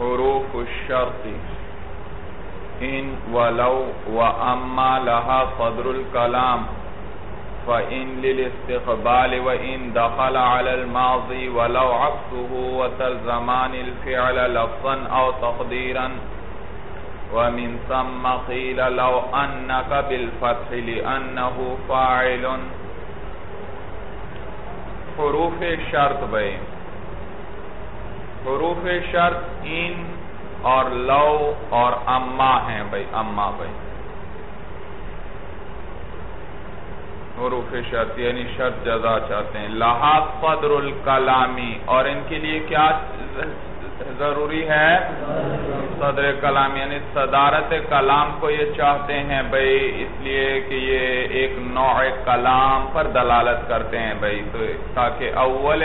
حروف الشرط. ان ولو واما لها صدر الكلام. فإن للاستقبال وإن دخل على الماضي ولو عكسه وتلزمان الفعل لفظا أو تقديرا. ومن ثم قيل لو أنك بالفتح لأنه فاعل. حروف شرط بھئی حروف شرط ان اور لو اور اما ہیں بھئی اما بھئی حروف شرط یعنی شرط جزا چاہتے ہیں۔ لحاظ قدر الکلامی، اور ان کے لیے کیا ضروری ہے؟ صدر کلام یعنی صدارت کلام کو یہ چاہتے ہیں بھئی اس لیے کہ یہ ایک نوع کلام پر دلالت کرتے ہیں بھئی تو تاکہ اول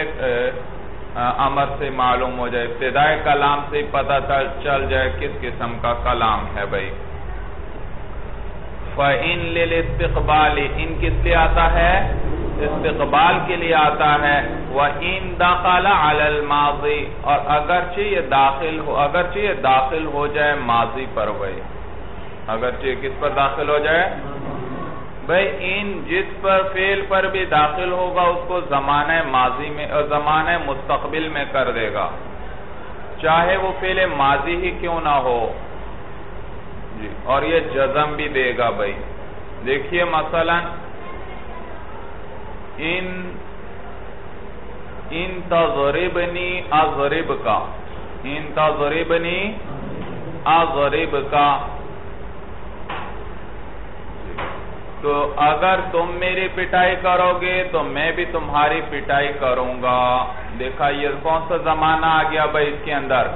امر سے معلوم ہو جائے ابتدائی کلام سے پتہ چل جائے کس قسم کا کلام ہے بھئی فَإِن لِلْإِسْتِقْبَالِ ان کس لیے آتا ہے؟ استقبال کے لیے آتا ہے۔ وَإِن دَخَلَ عَلَى الْمَاضِي اور اگرچہ یہ داخل ہو، اگرچہ یہ داخل ہو جائے ماضی پر بھئی اگرچہ کس پر داخل ہو جائے؟ بھئی ان جس پر فیل پر بھی داخل ہوگا، اس کو زمانہ ماضی میں زمانہ مستقبل میں کر دے گا۔ چاہے وہ فیل ماضی ہی کیوں نہ ہو۔ جی اور یہ جزم بھی دے گا بھائی۔ دیکھیے مثلا، ان ان تضربنی اضرب کا ان تضربنی اضرب کا تو اگر تم میری پٹائی کرو گے تو میں بھی تمہاری پٹائی کروں گا۔ دیکھا، یہ کون سا زمانہ آ گیا بھائی اس کے اندر؟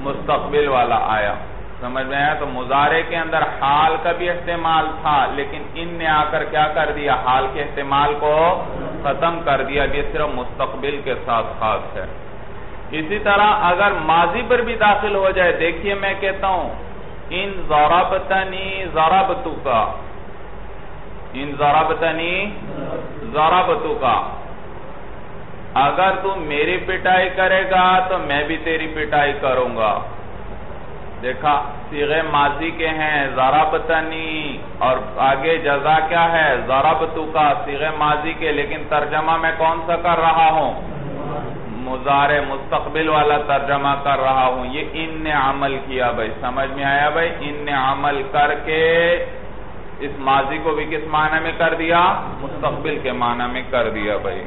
مستقبل والا آیا۔ سمجھ میں آیا؟ تو مزارے کے اندر حال کا بھی احتمال تھا، لیکن ان نے آ کر کیا کر دیا؟ حال کے احتمال کو ختم کر دیا، یہ صرف مستقبل کے ساتھ خاص ہے۔ اسی طرح اگر ماضی پر بھی داخل ہو جائے، دیکھیے میں کہتا ہوں، ان ضربتنی ضربتو کا ان ضربتنی ضربتو کا اگر تو میری پٹائی کرے گا تو میں بھی تیری پٹائی کروں گا۔ دیکھا، سیغے ماضی کے ہیں ضربتنی اور آگے جزا کیا ہے؟ ضربتو کا سیغے ماضی کے، لیکن ترجمہ میں کون سا کر رہا ہوں؟ مزار مستقبل والا ترجمہ کر رہا ہوں۔ یہ ان نے عمل کیا بھائی، سمجھ میں آیا بھائی؟ ان نے عمل کر کے اس ماضی کو بھی کس معنی میں کر دیا؟ مستقبل کے معنی میں کر دیا بھائی۔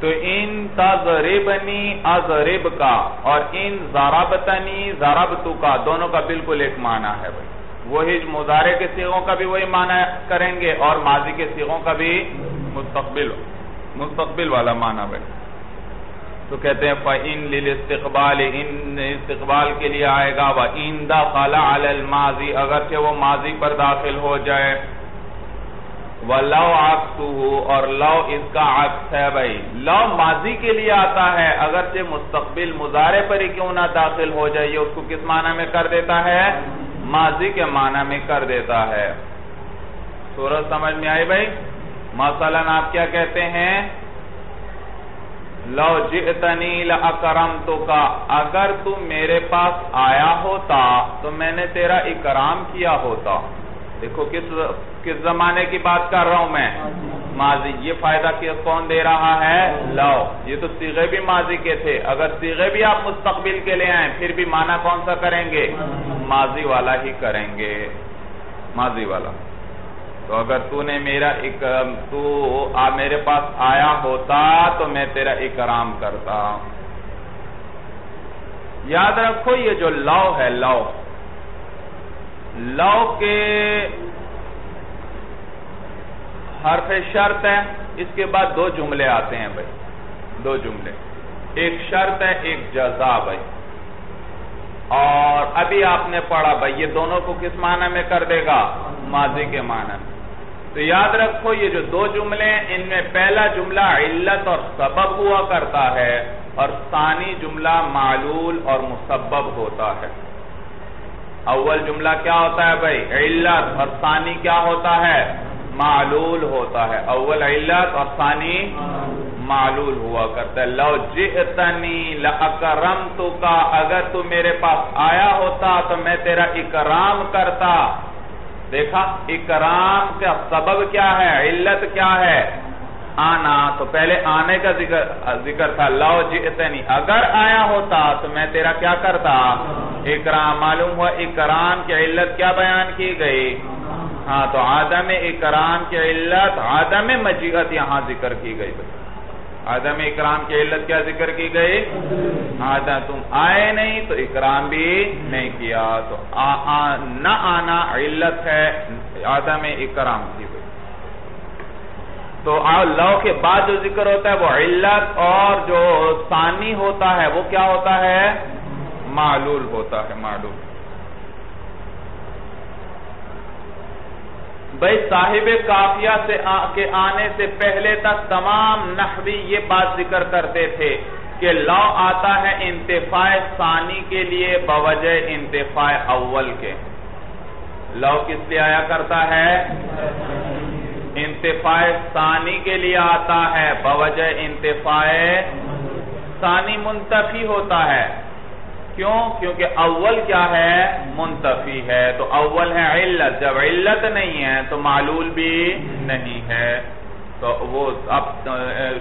تو ان تضربنی اضرب کا اور ان ضربتنی ضربتو کا دونوں کا بالکل ایک معنی ہے بھائی۔ وہی مزارے کے سیغوں کا بھی وہی معنی کریں گے اور ماضی کے سیغوں کا بھی مستقبل مستقبل والا معنی بھائی۔ تو کہتے ہیں، فَإِن لِلْإِسْتِقْبَالِ ان استقبال کے لیے آئے گا وَإِن دَخَلَ عَلَى الْمَاضِ، اگرچہ وہ ماضی پر داخل ہو جائے۔ وَلَوْ عَقْسُهُ اور لو اس کا عقص ہے بھائی۔ لو ماضی کے لیے آتا ہے، اگرچہ مستقبل مزارے پر ہی کیوں نہ داخل ہو جائے، یہ اس کو کس معنی میں کر دیتا ہے؟ ماضی کے معنی میں کر دیتا ہے۔ سورج سمجھ میں آئی بھائی؟ مثلا آپ کیا کہتے ہیں؟ لو جئتنی لأکرمتو کا اگر تو میرے پاس آیا ہوتا تو میں نے تیرا اکرام کیا ہوتا۔ دیکھو کس کس زمانے کی بات کر رہا ہوں میں؟ ماضی۔ یہ فائدہ کون دے رہا ہے؟ لو۔ یہ تو سیغے بھی ماضی کے تھے۔ اگر سیغے بھی آپ مستقبل کے لے آئیں، پھر بھی معنی کون سا کریں گے؟ ماضی والا ہی کریں گے۔ ماضی والا۔ تو اگر تو نے میرا تو میرے پاس آیا ہوتا تو میں تیرا اکرام کرتا۔ یاد رکھو یہ جو لو ہے، لو۔ لو کے حرف شرط ہے اس کے بعد دو جملے آتے ہیں بھائی۔ دو جملے۔ ایک شرط ہے، ایک جزا بھائی۔ اور ابھی آپ نے پڑھا بھائی، یہ دونوں کو کس معنی میں کر دے گا؟ ماضی کے معنی میں۔ تو یاد رکھو یہ جو دو جملے ہیں، ان میں پہلا جملہ علت اور سبب ہوا کرتا ہے اور ثانی جملہ معلول اور مسبب ہوتا ہے۔ اول جملہ کیا ہوتا ہے بھائی؟ علت اور ثانی کیا ہوتا ہے؟ معلول ہوتا ہے۔ اول علت اور ثانی معلول ہوا کرتا ہے۔ لو جئتنی لأکرمتو کا اگر تو میرے پاس آیا ہوتا تو میں تیرا اکرام کرتا۔ دیکھا اکرام کا سبب کیا ہے؟ علت کیا ہے؟ آنا، تو پہلے آنے کا ذکر تھا۔ لو جئتنی، اگر آیا ہوتا تو میں تیرا کیا کرتا؟ اکرام معلوم ہوا اکرام کی علت کیا بیان کی گئی؟ ہاں تو آدم اکرام کی علت آدم مجیغت یہاں ذکر کی گئی۔ آدم اکرام کی علت کیا ذکر کی گئی؟ آدم تم آئے نہیں تو اکرام بھی نہیں کیا، تو نہ آنا علت ہے آدم اکرام کی گئی تو لو کے بعد جو ذکر ہوتا ہے وہ علت اور جو ثانی ہوتا ہے وہ کیا ہوتا ہے؟ معلول ہوتا ہے، معلول۔ بھئی صاحب کافیہ سے کے آنے سے پہلے تک تمام نحوی یہ بات ذکر کرتے تھے کہ لو آتا ہے انتفاع ثانی کے لیے بوجہ انتفاع اول کے۔ لو کس لیے آیا کرتا ہے؟ انتفاع ثانی کے لیے آتا ہے، بوجہ انتفاع ثانی منتفی ہوتا ہے۔ کیوں؟ کیونکہ اول کیا ہے؟ منتفی ہے۔ تو اول ہے علت۔ جب علت نہیں ہے تو معلول بھی نہیں ہے۔ تو وہ اب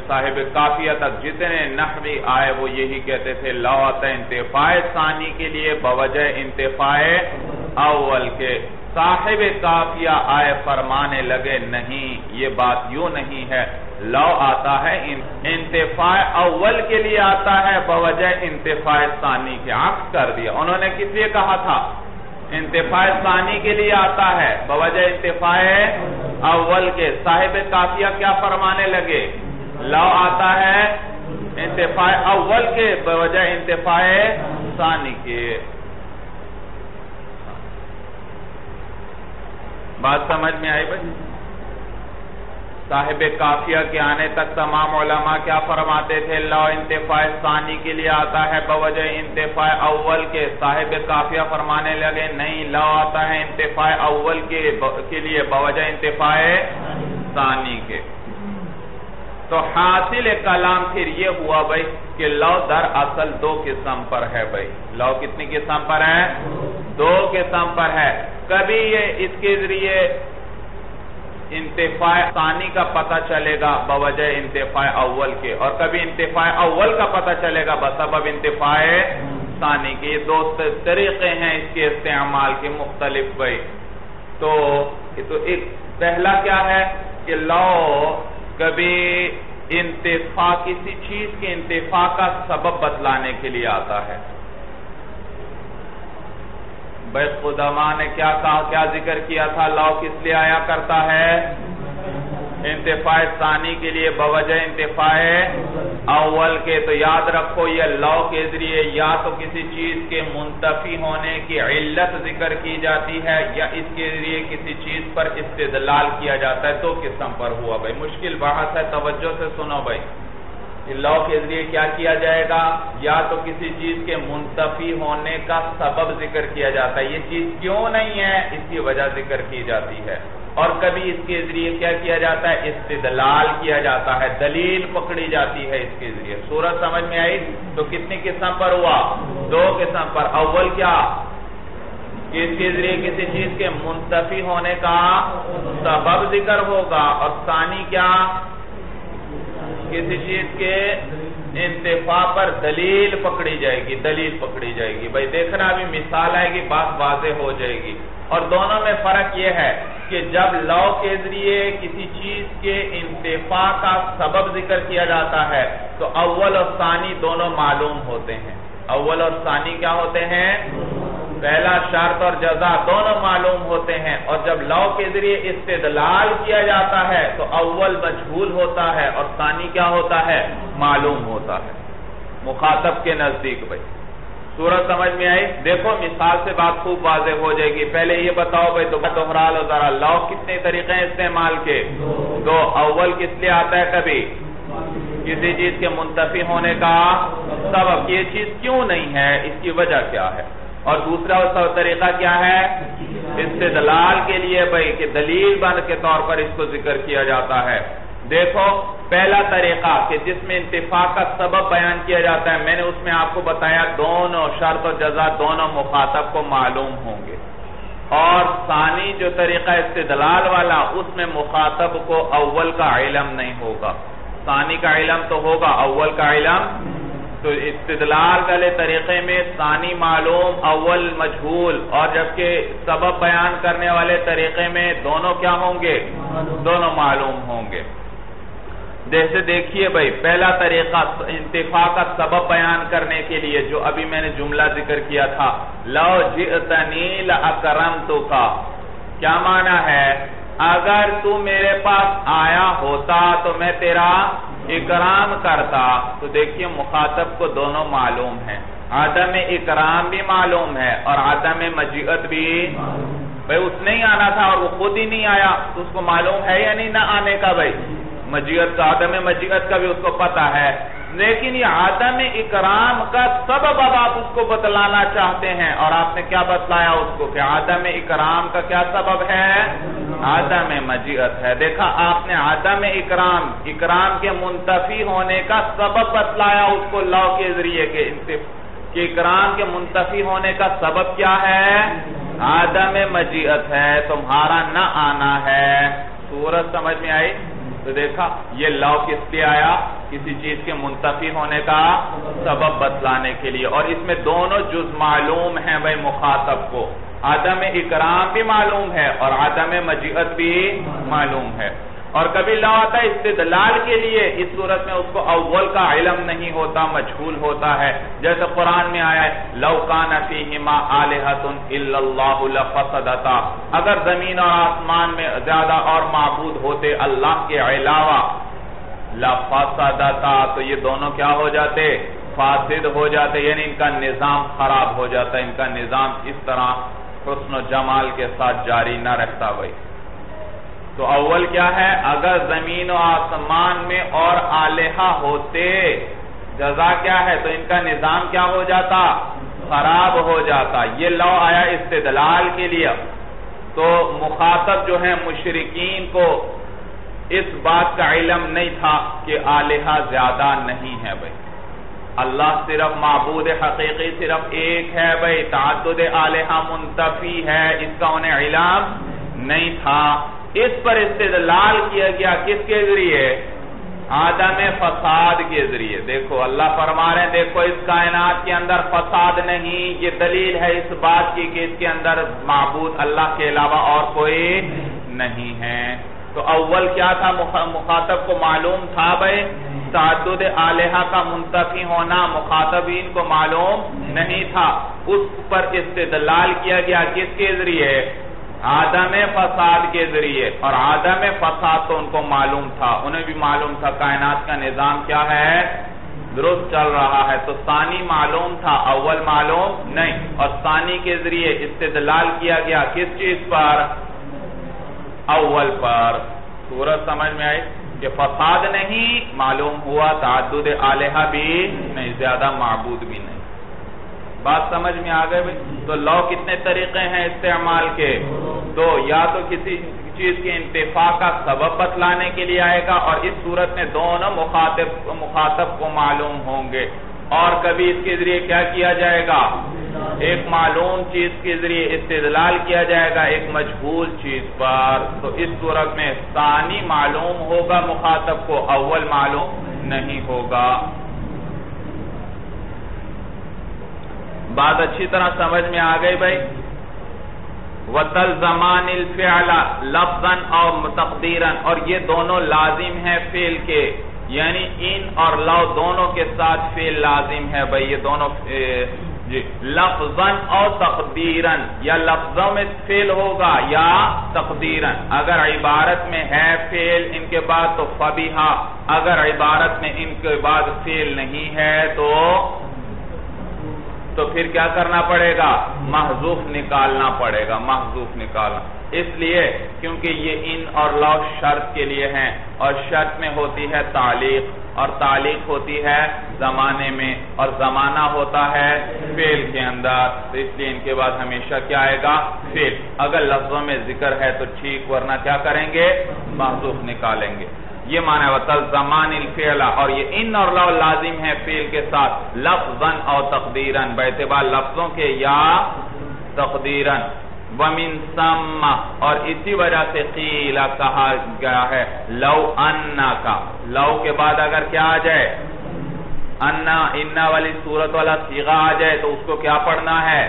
صاحب کافیہ تک جتنے نحوی آئے، وہ یہی کہتے تھے لوت انتفاع ثانی کے لیے بوجہ انتفاع اول کے۔ صاحب کافیہ آئے، فرمانے لگے، نہیں، یہ بات یوں نہیں ہے۔ لو آتا ہے انتفاع اول کے لیے آتا ہے، بوجہ انتفاع ثانی کے عکس کر دیا۔ انہوں نے کس لیے کہا تھا؟ انتفاع ثانی کے لیے آتا ہے، بوجہ انتفاع اول کے۔ صاحب کافیہ کیا فرمانے لگے؟ لو آتا ہے، انتفاع اول کے، بوجہ انتفاع ثانی کے۔ بات سمجھ میں آئی بھائی؟ صاحب کافیہ کے آنے تک تمام علماء کیا فرماتے تھے؟ لو انتفاع ثانی کے لیے آتا ہے، بوجہ انتفاع اول کے۔ صاحب کافیہ فرمانے لگے، نہیں لو آتا ہے انتفاع اول کے لیے، بوجہ انتفاع ثانی کے۔ تو حاصل کلام پھر یہ ہوا بھائی کہ لو در اصل دو قسم پر ہے بھائی۔ لو کتنی قسم پر ہے؟ دو قسم پر ہے۔ کبھی یہ اس کے ذریعے انتفاع ثانی کا پتہ چلے گا، بوجہ انتفاع اول کے۔ اور کبھی انتفاع اول کا پتہ چلے گا، بسبب انتفاع ثانی کے۔ یہ دو طریقے ہیں اس کے استعمال کے مختلف بھائی۔ تو ایک، پہلا کیا ہے کہ لو کبھی انتفاع، کسی چیز کے انتفاع کا سبب بتلانے کے لیے آتا ہے۔ بیت قدمہ نے کیا کہا کیا ذکر کیا تھا؟ لو کس لیے آیا کرتا ہے؟ انتفاع ثانی کے لیے بوجہ انتفاع اول کے تو یاد رکھو، یہ لو کے ذریعے یا تو کسی چیز کے منتفی ہونے کی علت ذکر کی جاتی ہے یا اس کے ذریعے کسی چیز پر استدلال کیا جاتا ہے۔ دو قسم پر ہوا بھائی، مشکل بحث ہے، توجہ سے سنو بھائی۔ لو کے ذریعے کیا کیا جائے گا؟ یا تو کسی چیز کے منتفی ہونے کا سبب ذکر کیا جاتا ہے۔ یہ چیز کیوں نہیں ہے؟ اس کی وجہ ذکر کی جاتی ہے۔ اور کبھی اس کے ذریعے کیا کیا جاتا ہے؟ استدلال کیا جاتا ہے۔ دلیل پکڑی جاتی ہے اس کے ذریعے۔ صورت سمجھ میں آئی تو کتنی قسم پر ہوا؟ دو قسم پر۔ اول کیا؟ کہ اس کے ذریعے کسی چیز کے منتفی ہونے کا سبب ذکر ہوگا۔ اور ثانی کیا؟ کسی چیز کے انتفاع پر دلیل پکڑی جائے گی، دلیل پکڑی جائے گی۔ بھائی دیکھنا، ابھی مثال آئے گی، بات واضح ہو جائے گی۔ اور دونوں میں فرق یہ ہے کہ جب لو کے ذریعے کسی چیز کے انتفاع کا سبب ذکر کیا جاتا ہے، تو اول اور ثانی دونوں معلوم ہوتے ہیں۔ اول اور ثانی کیا ہوتے ہیں؟ پہلا شرط اور جزا دونوں معلوم ہوتے ہیں اور جب لو کے ذریعے استدلال کیا جاتا ہے تو اول مجھول ہوتا ہے اور ثانی کیا ہوتا ہے؟ معلوم ہوتا ہے۔ مخاطب کے نزدیک بھائی۔ صورت سمجھ میں آئی؟ دیکھو، مثال سے بات خوب واضح ہو جائے گی۔ پہلے یہ بتاؤ بھائی، تو دہرا لو ذرا لو کتنے طریقے ہیں استعمال کے؟ دو۔ اول کس لیے آتا ہے کبھی؟ کسی چیز کے منتفی ہونے کا سبب۔ یہ چیز کیوں نہیں ہے؟ اس کی وجہ کیا ہے؟ اور دوسرا طریقہ کیا ہے؟ استدلال کے لیے بھائی کہ دلیل بند کے طور پر اس کو ذکر کیا جاتا ہے۔ دیکھو، پہلا طریقہ کہ جس میں انتفاق کا سبب بیان کیا جاتا ہے، میں نے اس میں آپ کو بتایا دونوں شرط و جزا دونوں مخاطب کو معلوم ہوں گے۔ اور ثانی جو طریقہ استدلال والا، اس میں مخاطب کو اول کا علم نہیں ہوگا۔ ثانی کا علم تو ہوگا، اول کا علم تو استدلال والے طریقے میں ثانی معلوم، اول مجھول، اور جبکہ سبب بیان کرنے والے طریقے میں دونوں کیا ہوں گے؟ دونوں معلوم ہوں گے۔ جیسے دیکھیے بھائی، پہلا طریقہ انتفاع کا سبب بیان کرنے کے لیے، جو ابھی میں نے جملہ ذکر کیا تھا، لو جئتنی لأکرمتو کا کیا معنی ہے؟ اگر تو میرے پاس آیا ہوتا تو میں تیرا اکرام کرتا تو دیکھیے مخاطب کو دونوں معلوم ہیں۔ آدم اکرام بھی معلوم ہے اور آدم مجیعت بھی بھائی اس نے ہی آنا تھا اور وہ خود ہی نہیں آیا۔ تو اس کو معلوم ہے یا نہیں نہ آنے کا بھائی؟ مجیعت کا آدم مجیعت کا بھی اس کو پتا ہے۔ لیکن یہ عدم اکرام کا سبب اب آپ اس کو بتلانا چاہتے ہیں اور آپ نے کیا بتلایا اس کو کہ عدم اکرام کا کیا سبب ہے؟ عدم مجیعت ہے۔ دیکھا، آپ نے عدم اکرام اکرام کے منتفی ہونے کا سبب بتلایا اس کو لو کے ذریعے کے کہ اکرام کے منتفی ہونے کا سبب کیا ہے؟ عدم مجیعت ہے، تمہارا نہ آنا ہے۔ سورت سمجھ میں آئی؟ تو دیکھا، یہ لو کس لیے آیا؟ کسی چیز کے منتفی ہونے کا سبب بتلانے کے لیے۔ اور اس میں دونوں جز معلوم ہیں بھائی مخاطب کو۔ عدم اکرام بھی معلوم ہے اور عدم مجیعت بھی معلوم ہے۔ اور کبھی لو آتا ہے استدلال کے لیے اس صورت میں اس کو اول کا علم نہیں ہوتا مجھول ہوتا ہے۔ جیسے قرآن میں آیا ہے، لو فیہما آلہت الا اللہ لفسدتا۔ اگر زمین اور آسمان میں زیادہ اور معبود ہوتے اللہ کے علاوہ، لفسدتا تو یہ دونوں کیا ہو جاتے؟ فاسد ہو جاتے یعنی ان کا نظام خراب ہو جاتا، ان کا نظام اس طرح حسن و جمال کے ساتھ جاری نہ رہتا بھائی۔ تو اول کیا ہے؟ اگر زمین و آسمان میں اور آلہہ ہوتے، جزا کیا ہے؟ تو ان کا نظام کیا ہو جاتا؟ خراب ہو جاتا۔ یہ لو آیا استدلال کے لیے۔ تو مخاطب جو ہے مشرقین کو اس بات کا علم نہیں تھا کہ آلہہ زیادہ نہیں ہے بھائی۔ اللہ صرف معبود حقیقی صرف ایک ہے بھائی۔ تعدد آلہہ منتفی ہے۔ اس کا انہیں علم نہیں تھا۔ اس پر استدلال کیا گیا، کس کے ذریعے؟ آدم فساد کے ذریعے۔ دیکھو، اللہ فرما رہے ہیں، دیکھو، اس کائنات کے اندر فساد نہیں، یہ دلیل ہے اس بات کی کہ اس کے اندر معبود اللہ کے علاوہ اور کوئی نہیں ہے۔ تو اول کیا تھا؟ مخاطب کو معلوم تھا بھائی؟ تعدد آلیہ کا منتفی ہونا، مخاطبین کو معلوم نہیں تھا۔ اس پر استدلال کیا گیا، کس کے ذریعے؟ آدم فساد کے ذریعے اور آدم فساد تو ان کو معلوم تھا، انہیں بھی معلوم تھا کائنات کا نظام کیا ہے؟ درست چل رہا ہے۔ تو ثانی معلوم تھا، اول معلوم نہیں۔ اور ثانی کے ذریعے استدلال کیا گیا کس چیز پر؟ اول پر۔ صورت سمجھ میں آئی کہ فساد نہیں، معلوم ہوا، تعدد آلیہ بھی نہیں، زیادہ معبود بھی نہیں۔ بات سمجھ میں آگئے تو لو کتنے طریقے ہیں استعمال کے؟ تو یا تو کسی چیز کے انتفاع کا سبب بتلانے کے لیے آئے گا اور اس صورت میں دونوں مخاطب مخاطب کو معلوم ہوں گے۔ اور کبھی اس کے ذریعے کیا کیا جائے گا؟ ایک معلوم چیز کے ذریعے استدلال کیا جائے گا، ایک مجبول چیز پر۔ تو اس صورت میں ثانی معلوم ہوگا مخاطب کو، اول معلوم نہیں ہوگا۔ بات اچھی طرح سمجھ میں آ گئی بھائی۔ وطل زمان الفعل لفظا اور متقدیرا اور یہ دونوں لازم ہیں فیل کے۔ یعنی ان اور لو دونوں کے ساتھ فیل لازم ہے بھائی۔ یہ دونوں جی لفظا اور تقدیرا یا لفظوں میں فیل ہوگا یا تقدیرا۔ اگر عبارت میں ہے فیل ان کے بعد تو فبیہا اگر عبارت میں ان کے بعد فیل نہیں ہے تو تو پھر کیا کرنا پڑے گا؟ محضوف نکالنا پڑے گا محضوف نکالنا۔ اس لیے کیونکہ یہ ان اور لو شرط کے لیے ہیں اور شرط میں ہوتی ہے تعلیق۔ اور تعلیق ہوتی ہے زمانے میں اور زمانہ ہوتا ہے فیل کے اندر۔ تو اس لیے ان کے بعد ہمیشہ کیا آئے گا؟ فیل اگر لفظوں میں ذکر ہے تو ٹھیک، ورنہ کیا کریں گے؟ محضوف نکالیں گے۔ یہ معنی ہے وَتَلْزَمَانِ الْفِعْلَ اور یہ ان اور لو لازم ہے فعل کے ساتھ لفظاً اور تقدیراً بیعتبار لفظوں کے یا تقدیراً۔ وَمِن سَمَّ اور اسی وجہ سے قیلہ کہا گیا ہے، لو انہ کا لو کے بعد اگر کیا آ جائے انہ انہ والی صورت والا سیغہ آ جائے تو اس کو کیا پڑھنا ہے؟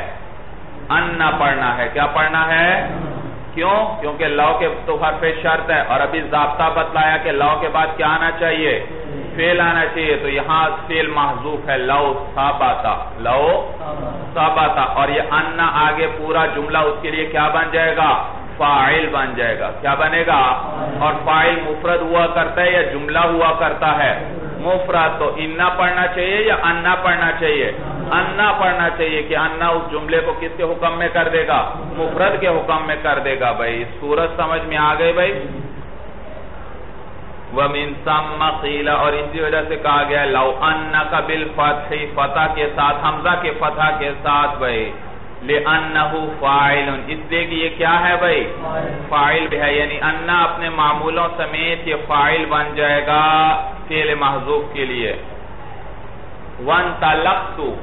انہ پڑھنا ہے۔ کیا پڑھنا ہے؟ کیوں؟ کیونکہ لو کے تو حرف شرط ہے اور ابھی ضابطہ بتلایا کہ لو کے بعد کیا آنا چاہیے؟ فیل آنا چاہیے۔ تو یہاں فیل محضوف ہے لو ساباتا لو ساباتا اور یہ انہ آگے پورا جملہ اس کے لیے کیا بن جائے گا؟ فائل بن جائے گا۔ کیا بنے گا؟ اور فائل مفرد ہوا کرتا ہے یا جملہ ہوا کرتا ہے؟ مفرد تو انہ پڑھنا چاہیے یا انہ پڑھنا چاہیے؟ انہ پڑھنا چاہیے کہ انہ اس جملے کو کس کے حکم میں کر دے گا؟ مفرد کے حکم میں کر دے گا بھائی۔ سورج سمجھ میں آگئے بھائی؟ وَمِن سَمَّ قِيلَ۔ اور اسی وجہ سے کہا گیا لَوْ أَنَّكَ بِالْفَتْحِ، فتح کے ساتھ، حمزہ کے فتح کے ساتھ بھائی۔ لِأَنَّهُ فَائِلٌ اس لیے کہ یہ کیا ہے بھائی؟ فائل بھی ہے۔ یعنی انہ اپنے معمولوں سمیت یہ فائل بن جائے گا فیل محضوب کے لیے۔ وَانْتَلَقْتُ۔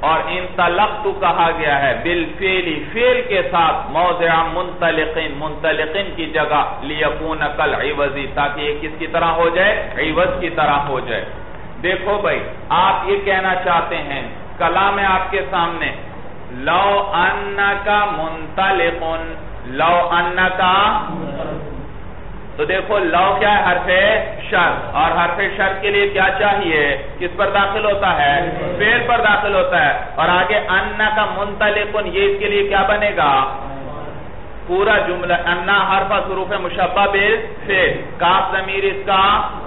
اور انطلقت کہا گیا ہے۔ بالفعلی فعل کے ساتھ موضع منطلقین۔ منطلقین کی جگہ۔ لیکون کل عوضی تاکہ یہ کس کی طرح ہو جائے؟ عوض کی طرح ہو جائے۔ دیکھو بھائی، آپ یہ کہنا چاہتے ہیں، کلام آپ کے سامنے لو انکا منطلقن. لو انکا تو دیکھو، لو کیا ہے؟ حرف شرط اور حرف شرط کے لیے کیا چاہیے؟ کس پر داخل ہوتا ہے؟ فیل پر داخل ہوتا ہے. اور آگے انا کا منتلقن یہ اس کے لیے کیا بنے گا؟ پورا جملہ، انا حرف صروف مشبہ بل فیل کاف ضمیر اس کا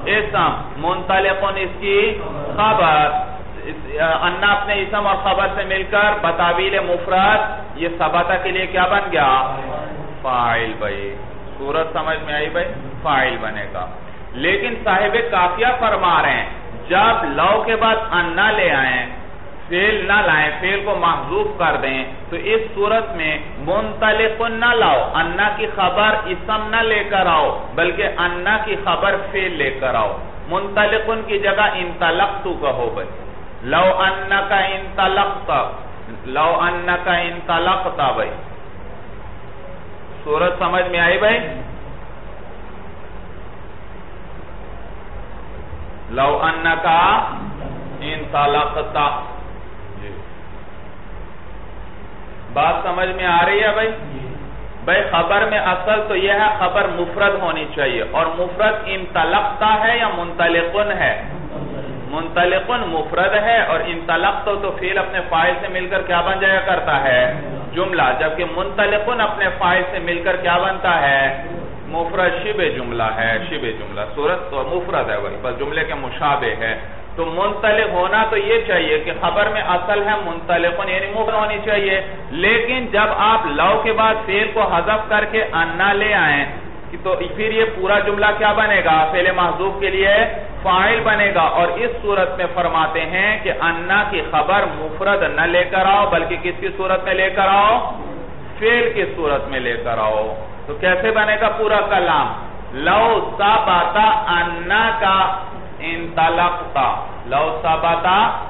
اسم. منتلقن اس کی خبر. انا اپنے اسم اور خبر سے مل کر بتاویل مفرد یہ سباتہ کے لیے کیا بن گیا؟ فائل بھائی۔ صورت سمجھ میں آئی بھائی؟ فائل بنے گا۔ لیکن صاحب کافیہ فرما رہے ہیں، جب لو کے بعد انا لے آئیں فیل نہ لائیں فیل کو محضوب کر دیں، تو اس صورت میں منطلق نہ لاؤ، انا کی خبر اسم نہ لے کر آؤ، بلکہ انا کی خبر فیل لے کر آؤ۔ منطلقن کی جگہ انطلقتو کہو بھائی۔ لو انا کا انطلقتا لو انا کا انطلقتا بھائی۔ سورت سمجھ میں آئی بھائی؟ لو انکا انطلقتا جی۔ بات سمجھ میں آ رہی ہے بھائی؟ بھائی، خبر میں اصل تو یہ ہے، خبر مفرد ہونی چاہیے۔ اور مفرد انطلقتا ہے یا منطلقن ہے؟ منطلقن مفرد ہے اور انطلق تو فیل اپنے فائل سے مل کر کیا بن جایا کرتا ہے؟ جملہ، جبکہ منطلقن اپنے فائل سے مل کر کیا بنتا ہے؟ مفرد شب جملہ ہے شب جملہ، صورت تو مفرد ہے وہی، بس جملے کے مشابہ ہے۔ تو منطلق ہونا تو یہ چاہیے کہ خبر میں اصل ہے منطلقن یعنی مفرد ہونی چاہیے۔ لیکن جب آپ لو کے بعد فیل کو حذف کر کے انا لے آئیں تو پھر یہ پورا جملہ کیا بنے گا؟ فیل محضوب کے لیے فائل بنے گا۔ اور اس صورت میں فرماتے ہیں کہ انا کی خبر مفرد نہ لے کر آؤ، بلکہ کس کی صورت میں لے کر آؤ؟ فیل کی صورت میں لے کر آؤ۔ تو کیسے بنے گا پورا کلام؟ لو ساباتا انا کا انطلقتا لو ساباتا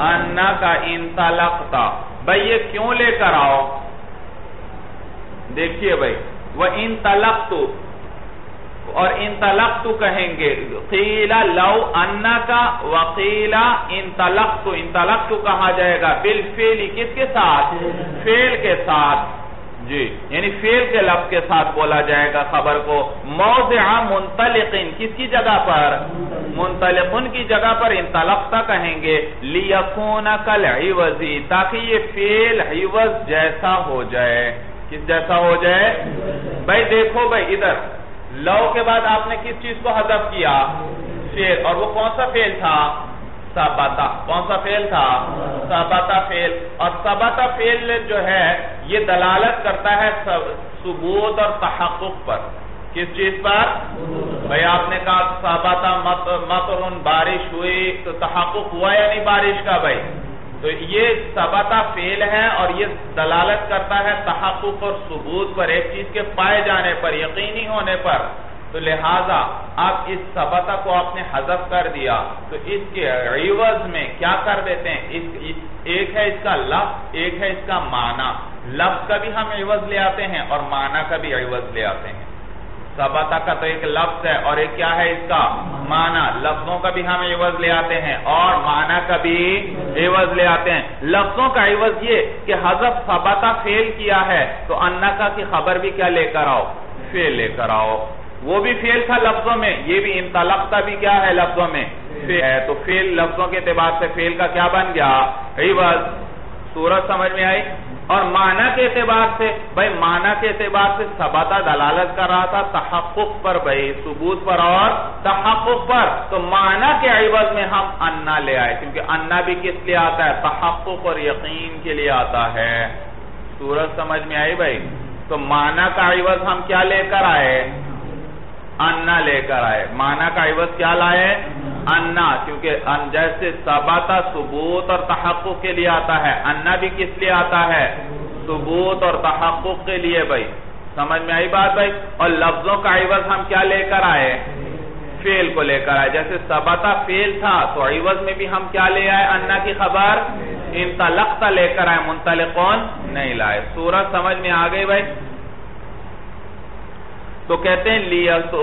انا کا انطلقتا بھئی یہ کیوں لے کر آؤ؟ دیکھئے بھئی وہ ان تلق اور ان تلق کہیں گے قیلا لو انا کا وقیلا ان تلق ان تلق کہا جائے گا، بالفعل کس کے ساتھ؟ فیل کے ساتھ جی یعنی فیل کے لفظ کے ساتھ بولا جائے گا خبر کو۔ موضع منطلقین کس کی جگہ پر؟ منطلقن کی جگہ پر انطلقتا کہیں گے۔ لیکون کل عوضی تاکہ یہ فیل عوض جیسا ہو جائے۔ کس جیسا ہو جائے۔ بھائی دیکھو بھائی، ادھر۔ لو کے بعد آپ نے کس چیز کو حذف کیا؟ فیل اور وہ کون سا فیل تھا؟ ساباتا کون سا فیل تھا؟ ساباتا فیل اور ساباتا فیل جو ہے، یہ دلالت کرتا ہے ثبوت اور تحقق پر۔ کس چیز پر؟ بھئی آپ نے کہا ساباتا مطرن، بارش ہوئی تو تحقق ہوا یا نہیں بارش کا بھائی؟ تو یہ سبتا فیل ہے اور یہ دلالت کرتا ہے تحقق اور ثبوت پر، ایک چیز کے پائے جانے پر، یقینی ہونے پر۔ تو لہٰذا اب اس سبتا کو آپ نے حذف کر دیا۔ تو اس کے عوض میں کیا کر دیتے ہیں؟ ایک ہے اس کا لفظ، ایک ہے اس کا معنی۔ لفظ کا بھی ہم عوض لے آتے ہیں اور معنی کا بھی عوض لے آتے ہیں۔ سبتا کا تو ایک لفظ ہے اور ایک کیا ہے اس کا؟ معنی۔ لفظوں کا بھی ہم عوض لے آتے ہیں اور معنی کا بھی عوض لے آتے ہیں۔ لفظوں کا عوض یہ کہ حضب سبتا فیل کیا ہے تو کا کی خبر بھی کیا لے کر آؤ؟ فیل لے کر آؤ۔ وہ بھی فیل تھا لفظوں میں، یہ بھی انطلقتا بھی کیا ہے لفظوں میں۔ ہے تو فیل لفظوں کے اعتبار سے فیل کا کیا بن گیا؟ عوض۔ صورت سمجھ میں آئی؟ اور معنی کے اعتبار سے، بھائی معنی کے اعتبار سے سباتا دلالت کر رہا تھا تحقق پر، بھائی ثبوت پر اور تحقق پر۔ تو معنی کے عوض میں ہم انا لے آئے، کیونکہ انا بھی کس لیے آتا ہے؟ تحقق اور یقین کے لیے آتا ہے۔ سورج سمجھ میں آئی بھائی؟ تو معنی کا عوض ہم کیا لے کر آئے؟ انا لے کر آئے۔ معنی کا عوض کیا لائے؟ انا، کیونکہ جیسے سباتا ثبوت اور تحقق کے لیے آتا ہے۔ انا بھی کس لیے آتا ہے؟ ثبوت اور تحقق کے لیے بھائی۔ سمجھ میں آئی بات بھائی؟ اور لفظوں کا عوض ہم کیا لے کر آئے؟ فیل کو لے کر آئے۔ جیسے سباتا فیل تھا، تو عوض میں بھی ہم کیا لے آئے؟ انا کی خبر۔ انطلقتا لے کر آئے، منطلقون نہیں لائے۔ سورج سمجھ میں آ گئی بھائی؟ تو کہتے ہیں لیا تو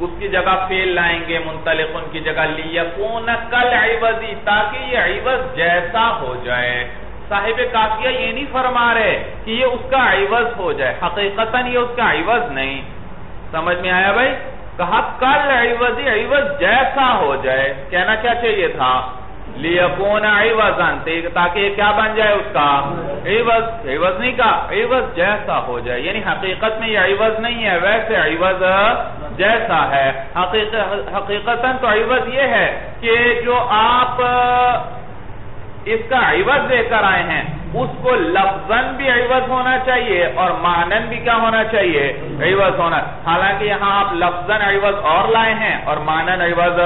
اس کی جگہ فیل لائیں گے، منطلق ان کی جگہ لیکون کل عوضی تاکہ یہ عوض جیسا ہو جائے۔ صاحب کافیہ یہ نہیں فرما رہے کہ یہ اس کا عوض ہو جائے، حقیقتاً یہ اس کا عوض نہیں۔ سمجھ میں آیا بھائی؟ کہا ہاں، کل عوضی عوض جیسا ہو جائے، کہنا کیا چاہیے تھا؟ لیکون عوضن تاکہ یہ کیا بن جائے اس کا؟ عوض عوض نہیں کہا عوض جیسا ہو جائے۔ یعنی حقیقت میں یہ عوض نہیں ہے، ویسے عوض جیسا ہے۔ حقیقتاً تو عوض یہ ہے کہ جو آپ اس کا عوض لے کر آئے ہیں اس کو لفظن بھی عوض ہونا چاہیے اور مانن بھی کیا ہونا چاہیے؟ عوض ہونا۔ حالانکہ یہاں آپ لفظن عوض اور لائے ہیں اور مانن عوض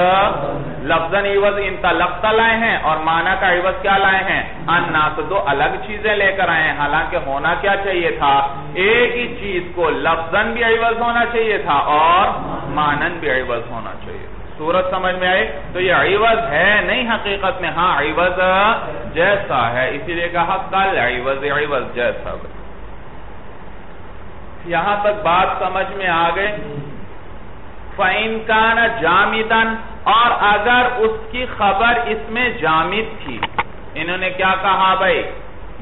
لفظن عوض انطلقتا لائے ہیں اور مانا کا عوض کیا لائے ہیں؟ انا تو دو الگ چیزیں لے کر آئے ہیں۔ حالانکہ ہونا کیا چاہیے تھا؟ ایک ہی چیز کو لفظن بھی عوض ہونا چاہیے تھا اور مانن بھی عوض ہونا چاہیے۔ صورت سمجھ میں آئی تو یہ عوض ہے نہیں حقیقت میں؟ ہاں عوض جیسا ہے، اسی لیے کہا کل عوض عوض جیسا یہاں تک بات سمجھ میں آ فَإِن كَانَ جَامِدًا، اور اگر اس کی خبر اس میں جامد تھی۔ انہوں نے کیا کہا بھائی؟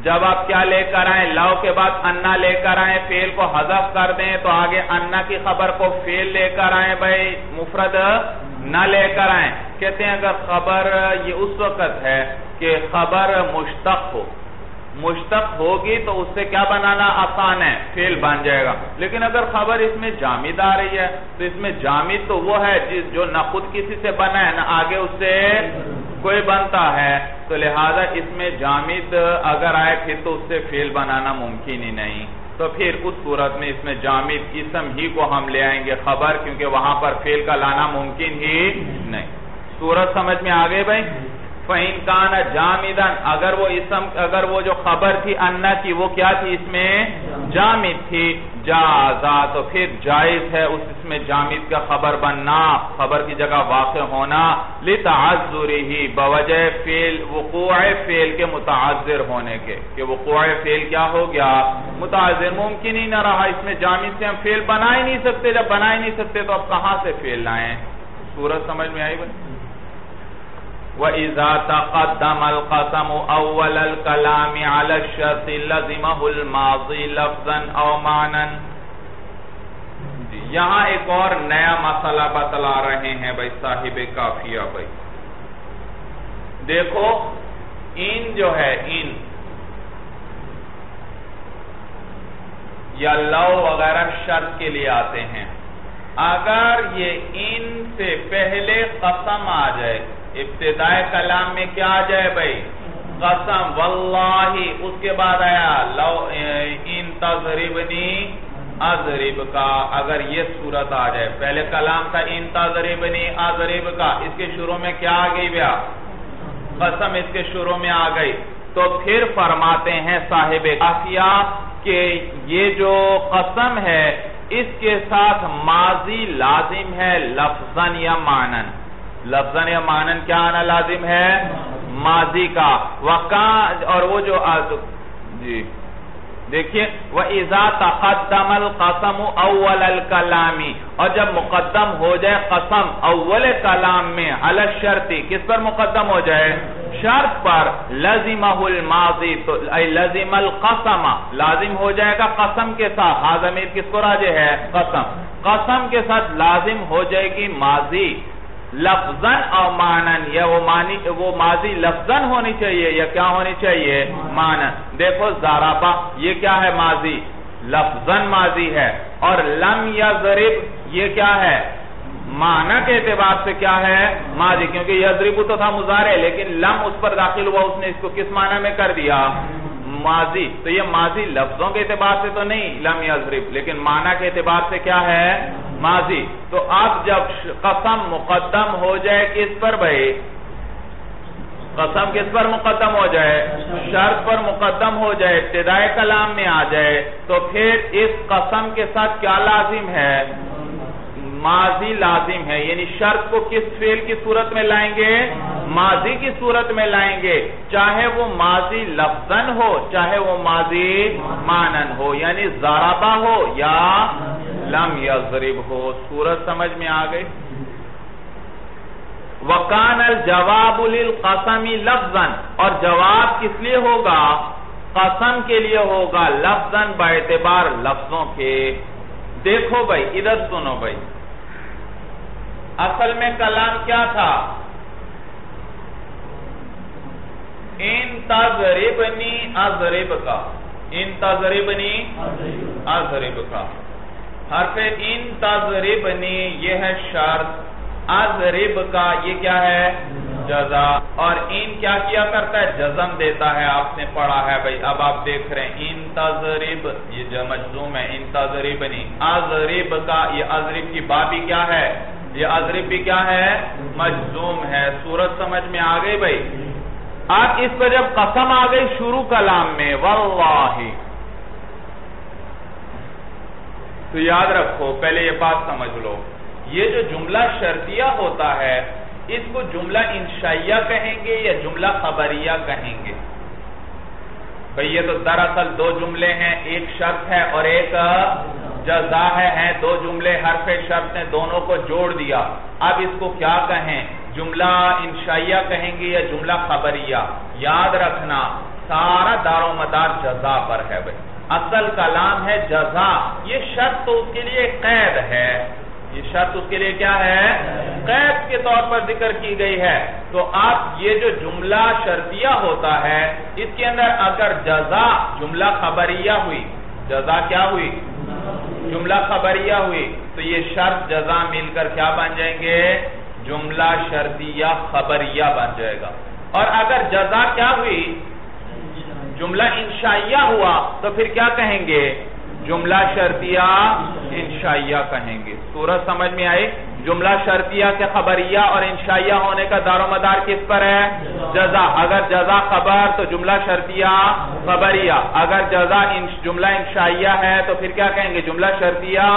جب آپ کیا لے کر آئیں؟ لو کے بعد انا لے کر آئیں فیل کو حذف کر دیں تو آگے انا کی خبر کو فیل لے کر آئیں بھائی۔ مفرد نہ لے کر آئیں۔ کہتے ہیں اگر خبر یہ اس وقت ہے کہ خبر مشتق ہو، مشتق ہوگی تو اس سے کیا بنانا؟ آسان ہے فیل بن جائے گا۔ لیکن اگر خبر اس میں جامد آ رہی ہے، تو اس میں جامد تو وہ ہے جو نہ خود کسی سے بنا ہے، نہ آگے اس سے کوئی بنتا ہے۔ تو لہذا اس میں جامد اگر آئے پھر تو اس سے فیل بنانا ممکن ہی نہیں۔ تو پھر اس صورت میں اس میں جامد اسم ہی کو ہم لے آئیں گے خبر، کیونکہ وہاں پر فیل کا لانا ممکن ہی نہیں۔ صورت سمجھ میں آگے بھائی؟ فَإِن كَانَ جَامِدًا، اگر وہ اسم، اگر وہ جو خبر تھی انا کی، وہ کیا تھی اس میں؟ جامد تھی۔ جازا، تو پھر جائز ہے اس اس میں جامد کا خبر بننا، خبر کی جگہ واقع ہونا۔ لِتَعَذُّرِهِ، بوجہ فیل وقوع فیل کے متعذر ہونے کے۔ کہ وقوع فیل کیا ہو گیا؟ متعذر، ممکن ہی نہ رہا۔ اس میں جامد سے ہم فیل بنا ہی نہیں سکتے۔ جب بنا ہی نہیں سکتے تو اب کہاں سے فیل لائیں؟ صورت سمجھ میں آئی بھائی وَإِذَا تَقَدَّمَ الْقَسَمُ أَوَّلَ الْكَلَامِ عَلَى الشَّرْطِ لَزِمَهُ الْمَاضِي لَفْظًا أَوْ مَعْنًا۔ یہاں ایک اور نیا مسئلہ بتلا رہے ہیں بھائی، صاحب کافیہ بھائی۔ دیکھو، ان جو ہے، ان۔ یا لو وغیرہ شرط کے لیے آتے ہیں۔ اگر یہ ان سے پہلے قسم آ جائے ابتدائی کلام میں کیا آ جائے بھائی؟ قسم، واللہ، اس کے بعد آیا، لو ان تضربنی اضرب کا اگر یہ صورت آ جائے۔ پہلے کلام تھا، ان تضربنی اضرب کا اس کے شروع میں کیا آ گئی بیا قسم، اس کے شروع میں آ گئی۔ تو پھر فرماتے ہیں صاحب کافیہ کہ یہ جو قسم ہے، اس کے ساتھ ماضی لازم ہے لفظن یا مانن لفظن یا مانن کیا آنا لازم ہے؟ ماضی کا۔ وقان اور وہ جو جی۔ دیکھیے، وَإِذَا تَقَدَّمَ الْقَسَمُ أَوَّلَ الْكَلَامِ۔ اور جب مقدم ہو جائے قسم اول کلام میں، علی الشرطی کس پر مقدم ہو جائے؟ شرط پر۔ لَزِمَهُ الْمَاضِي تو لَزِمَ الْقَسَمَ۔ لازم ہو جائے گا قسم کے ساتھ۔ حاضمیر کس کو راجے ہے؟ قسم۔ قسم کے ساتھ لازم ہو جائے گی ماضی۔ لفظن اور مانن یا وہ مانی، وہ ماضی لفظن ہونی چاہیے یا کیا ہونی چاہیے؟ مانن دیکھو زارابا یہ کیا ہے ماضی؟ لفظن ماضی ہے۔ اور لم یا ضرب یہ کیا ہے؟ معنی کے اعتبار سے کیا ہے؟ ماضی، کیونکہ یضرب تو تھا مزارے لیکن لم اس پر داخل ہوا، اس نے اس کو کس معنی میں کر دیا؟ ماضی۔ تو یہ ماضی لفظوں کے اعتبار سے تو نہیں، لم یضرب، لیکن معنی کے اعتبار سے کیا ہے؟ ماضی۔ تو اب جب قسم مقدم ہو جائے کس پر بھائی؟ قسم کس پر مقدم ہو جائے؟ شرط پر مقدم ہو جائے، ابتدائی کلام میں آ جائے۔ تو پھر اس قسم کے ساتھ کیا لازم ہے؟ ماضی لازم ہے یعنی شرط کو کس فیل کی صورت میں لائیں گے؟ ماضی کی صورت میں لائیں گے۔ چاہے وہ ماضی لفظن ہو، چاہے وہ ماضی مانن ہو یعنی زارابہ ہو یا لم یضرب ہو۔ صورت سمجھ میں آ گئی؟ وکان الجواب للقسم لفظن اور جواب کس لیے ہوگا؟ قسم کے لیے ہوگا لفظن با اعتبار لفظوں کے۔ دیکھو بھائی، ادھر سنو بھائی۔ اصل میں کلام کیا تھا؟ ان تذربنی ازرب کا ان تذربنی ازرب کا حرف ان تذربنی یہ ہے شرط۔ ازرب کا یہ کیا ہے؟ جزا۔ اور ان کیا کیا کرتا ہے؟ جزم دیتا ہے۔ آپ نے پڑھا ہے بھائی، اب آپ دیکھ رہے ہیں۔ ان تذرب یہ جو مجزوم ہے، ان تذربنی ازرب کا یہ ازرب کی بابی کیا ہے؟ یہ ازرب بھی کیا ہے؟ مجزوم ہے۔ صورت سمجھ میں آ گئی بھائی۔ آپ اس پر جب قسم آ گئی شروع کلام میں، واللہ۔ تو یاد رکھو، پہلے یہ بات سمجھ لو۔ یہ جو جملہ شرطیہ ہوتا ہے، اس کو جملہ انشائیہ کہیں گے یا جملہ خبریہ کہیں گے؟ بھئی یہ تو دراصل دو جملے ہیں۔ ایک شرط ہے اور ایک جزا ہے ہیں، دو جملے، حرف شرط نے دونوں کو جوڑ دیا۔ اب اس کو کیا کہیں؟ جملہ انشائیہ کہیں گے یا جملہ خبریہ؟ یاد رکھنا، سارا دار و مدار جزا پر ہے بھئی اصل کلام ہے جزا۔ یہ شرط تو اس کے لیے قید ہے۔ یہ شرط اس کے لیے کیا ہے؟ قید کے طور پر ذکر کی گئی ہے۔ تو آپ یہ جو جملہ شرطیہ ہوتا ہے، اس کے اندر اگر جزا، جملہ خبریہ ہوئی، جزا کیا ہوئی؟ جملہ خبریہ ہوئی تو یہ شرط جزا مل کر کیا بن جائیں گے؟ جملہ شرطیہ خبریہ بن جائے گا۔ اور اگر جزا کیا ہوئی؟ جملہ انشائیہ ہوا تو پھر کیا کہیں گے؟ جملہ شرطیہ انشائیہ کہیں گے۔ سورج سمجھ میں آئے؟ جملہ شرطیہ کے خبریہ اور انشائیہ ہونے کا دار و مدار کس پر ہے؟ جزا۔ اگر جزا خبر تو جملہ شرطیہ خبریہ۔ اگر جزا جملہ انشائیہ ہے تو پھر کیا کہیں گے؟ جملہ شرطیہ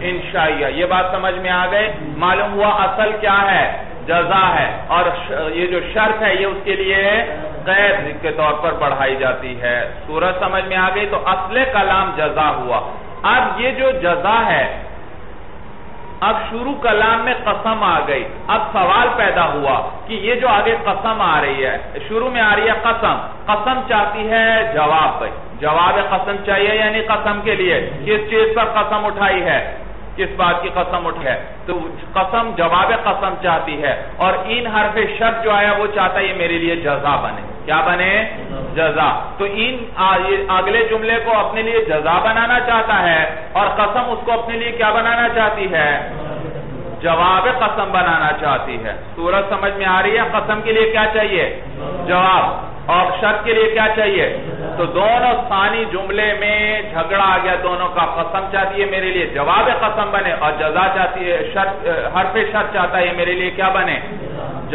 انشائیہ۔ یہ بات سمجھ میں آ گئے معلوم ہوا اصل کیا ہے؟ جزا ہے۔ اور یہ جو شرط ہے یہ اس کے لیے قید کے طور پر پڑھائی جاتی ہے۔ سورج سمجھ میں آ گئی تو اصل کلام جزا ہوا۔ اب یہ جو جزا ہے اب شروع کلام میں قسم آ گئی. اب سوال پیدا ہوا کہ یہ جو آگے قسم آ رہی ہے، شروع میں آ رہی ہے قسم. قسم چاہتی ہے جواب جواب قسم چاہیے یعنی قسم کے لیے؟ کس چیز پر قسم اٹھائی ہے؟ کس بات کی قسم اٹھ ہے؟ تو قسم، جواب قسم چاہتی ہے اور ان حرف شرط جو آیا وہ چاہتا ہے یہ میرے لیے جزا بنے. کیا بنے؟ جزا۔ تو ان اگلے جملے کو اپنے لیے جزا بنانا چاہتا ہے اور قسم اس کو اپنے لیے کیا بنانا چاہتی ہے؟ جواب قسم بنانا چاہتی ہے۔ سورج سمجھ میں آ رہی ہے قسم کے لیے کیا چاہیے؟ جواب۔ اور شرط کے لیے کیا چاہیے؟ تو دونوں ثانی جملے میں جھگڑا آ گیا دونوں کا۔ قسم چاہتی ہے میرے لیے جواب قسم بنے اور جزا چاہتی ہے حرف شرط چاہتا ہے میرے لیے کیا بنے؟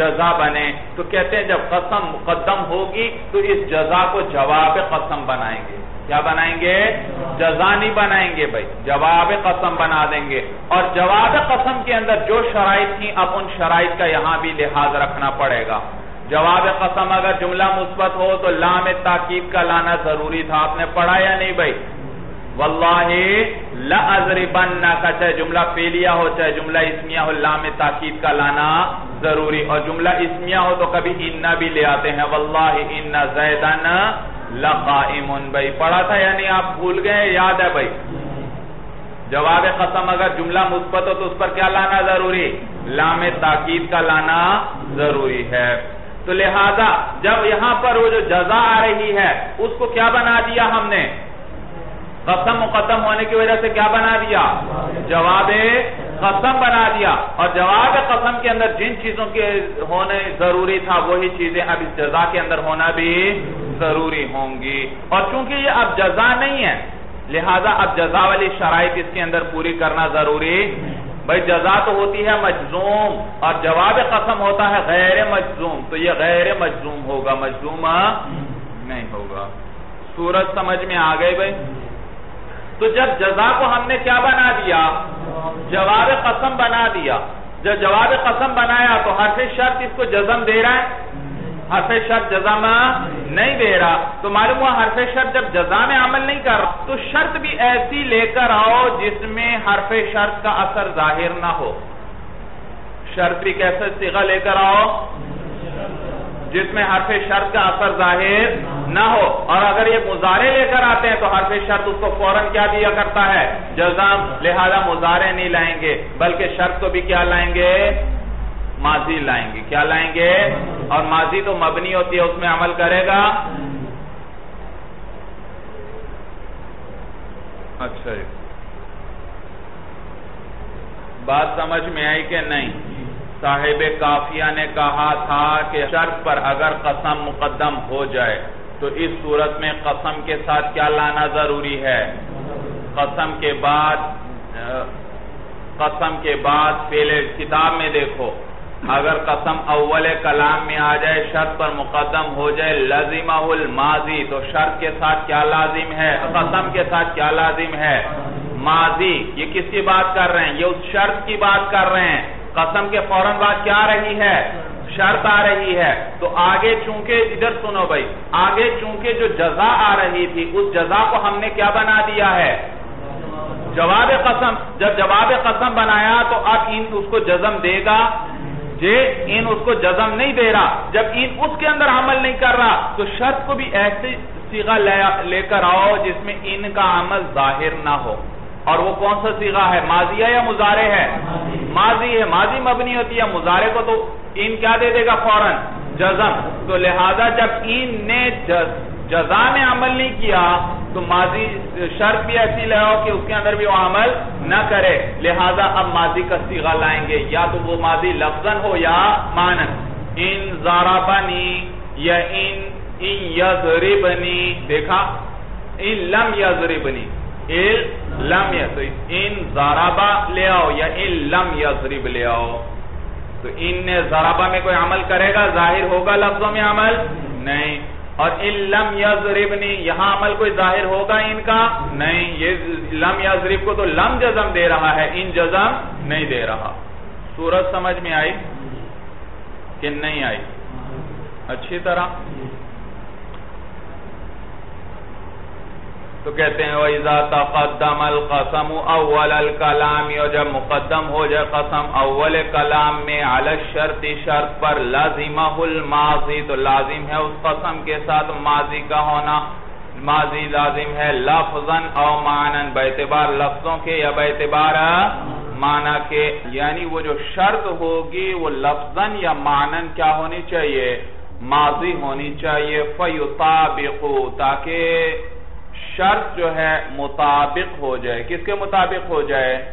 جزا بنے۔ تو کہتے ہیں جب قسم مقدم ہوگی تو اس جزا کو جواب قسم بنائیں گے۔ کیا بنائیں گے؟ جزا نہیں بنائیں گے بھائی، جواب قسم بنا دیں گے۔ اور جواب قسم کے اندر جو شرائط تھیں، اب ان شرائط کا یہاں بھی لحاظ رکھنا پڑے گا۔ جواب قسم اگر جملہ مثبت ہو تو لام تاکید کا لانا ضروری تھا۔ آپ نے پڑھا یا نہیں بھائی؟ واللہ چاہے جملہ فیلیا ہو، چاہے جملہ اسمیہ ہو، لام تاکید کا لانا ضروری، اور جملہ اسمیہ ہو تو کبھی انہ بھی لے آتے ہیں۔ واللہ انہ زیدن لقائمن۔ بھائی، پڑھا تھا یعنی آپ بھول گئے، یاد ہے بھائی؟ جواب قسم، اگر جملہ مثبت ہو تو اس پر کیا لانا ضروری؟ لام تاکید کا لانا ضروری ہے۔ تو لہذا، جب یہاں پر وہ جو جزا آ رہی ہے، اس کو کیا بنا دیا ہم نے؟ قسم مقدم ہونے کی وجہ سے کیا بنا دیا؟ جواب قسم بنا دیا۔ اور جواب قسم کے اندر جن چیزوں کے ہونے ضروری تھا، وہی چیزیں اب اس جزا کے اندر ہونا بھی ضروری ہوں گی۔ اور چونکہ یہ اب جزا نہیں ہے، لہذا اب جزا والی شرائط اس کے اندر پوری کرنا ضروری۔ بھائی، جزا تو ہوتی ہے مجزوم، اور جواب قسم ہوتا ہے غیر مجزوم۔ تو یہ غیر مجزوم ہوگا، مجزوم نہیں ہوگا۔ سورج سمجھ میں آ گئے بھائی؟ تو جب جزا کو ہم نے کیا بنا دیا؟ جواب قسم بنا دیا۔ جب جواب قسم بنایا تو حرف شرط اس کو جزم دے رہا ہے؟ حرف شرط جزم نہیں دے رہا۔ تو معلوم ہوا حرف شرط جب جزا میں عمل نہیں کر رہا، تو شرط بھی ایسی لے کر آؤ جس میں حرف شرط کا اثر ظاہر نہ ہو۔ شرط بھی کیسے سیغہ لے کر آؤ؟ جس میں حرف شرط کا اثر ظاہر نہ ہو۔ اور اگر یہ مزارے لے کر آتے ہیں تو حرف شرط اس کو فوراً کیا دیا کرتا ہے؟ جزم لہذا مزارے نہیں لائیں گے، بلکہ شرط کو بھی کیا لائیں گے؟ ماضی لائیں گے۔ کیا لائیں گے؟ اور ماضی تو مبنی ہوتی ہے، اس میں عمل کرے گا۔ اچھا جی۔ بات سمجھ میں آئی کہ نہیں؟ صاحب کافیہ نے کہا تھا کہ شرط پر اگر قسم مقدم ہو جائے، تو اس صورت میں قسم کے ساتھ کیا لانا ضروری ہے؟ قسم کے بعد، قسم کے بعد پہلے کتاب میں دیکھو۔ اگر قسم اول کلام میں آ جائے، شرط پر مقدم ہو جائے، لازمہ الماضی، تو شرط کے ساتھ کیا لازم ہے؟ قسم کے ساتھ کیا لازم ہے؟ ماضی، یہ کس کی بات کر رہے ہیں؟ یہ اس شرط کی بات کر رہے ہیں۔ قسم کے فوراً بات کیا رہی ہے؟ شرط آ رہی ہے۔ تو آگے چونکہ ادھر سنو بھائی، آگے چونکہ جو جزا آ رہی تھی، اس جزا کو ہم نے کیا بنا دیا ہے؟ جواب قسم، جب جواب قسم بنایا تو اب ان اس کو جزم دے گا۔ جے ان اس کو جزم نہیں دے رہا، جب ان اس کے اندر عمل نہیں کر رہا، تو شرط کو بھی ایسے سیغہ لے کر آؤ جس میں ان کا عمل ظاہر نہ ہو۔ اور وہ کون سا سیغہ ہے؟ ماضی ہے یا مزارے ہے؟ ماضی ہے۔ ماضی مبنی ہوتی ہے۔ مزارے کو تو ان کیا دے دے گا؟ فوراً۔ جزم۔ تو لہذا جب ان نے جزا میں عمل نہیں کیا، تو ماضی شرط بھی ایسی لے کہ اس کے اندر بھی وہ عمل نہ کرے۔ لہذا اب ماضی کا سیغہ لائیں گے۔ یا تو وہ ماضی لفظن ہو یا مانن۔ ان زارابنی یا ان یزربنی دیکھا؟ ان لم یزربنی لم تو ان زارابا لے آؤ یا ان لم یضرب لے آؤ تو ان نے زارابا میں کوئی عمل کرے گا؟ ظاہر ہوگا لفظوں میں عمل نہیں۔ اور ان لم یضربنی یہاں عمل کوئی ظاہر ہوگا ان کا؟ نہیں۔ یہ لم یضرب کو تو لم جزم دے رہا ہے، ان جزم نہیں دے رہا۔ سورج سمجھ میں آئی کہ نہیں آئی؟ اچھی طرح۔ تو کہتے ہیں، وَإِذَا تَقَدَّمَ الْقَسَمُ اَوَّلَ الْكَلَامِ، اور جب مقدم ہو جائے قسم اول کلام میں عَلَى الشَّرْطِ، شرط پر لازمہ الماضی، تو لازم ہے اس قسم کے ساتھ ماضی کا ہونا۔ ماضی لازم ہے لفظاً او معنن بیعتبار لفظوں کے یا بیعتبار معنی کے۔ یعنی وہ جو شرط ہوگی، وہ لفظاً یا معنن کیا ہونی چاہیے؟ ماضی ہونی چاہیے۔ فَيُطَابِقُ، تاکہ شرط جو ہے مطابق ہو جائے۔ کس کے مطابق ہو جائے؟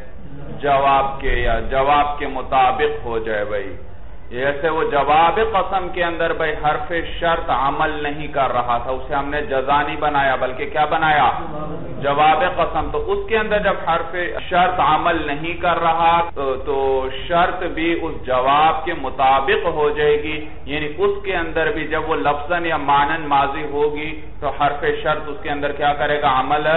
جواب کے، یا جواب کے مطابق ہو جائے بھائی۔ جیسے وہ جواب قسم کے اندر بھائی حرف شرط عمل نہیں کر رہا تھا، اسے ہم نے جزا نہیں بنایا، بلکہ کیا بنایا؟ جواب قسم۔ تو اس کے اندر جب حرف شرط عمل نہیں کر رہا، تو شرط بھی اس جواب کے مطابق ہو جائے گی۔ یعنی اس کے اندر بھی جب وہ لفظاً یا مانن ماضی ہوگی، تو حرف شرط اس کے اندر کیا کرے گا؟ عمل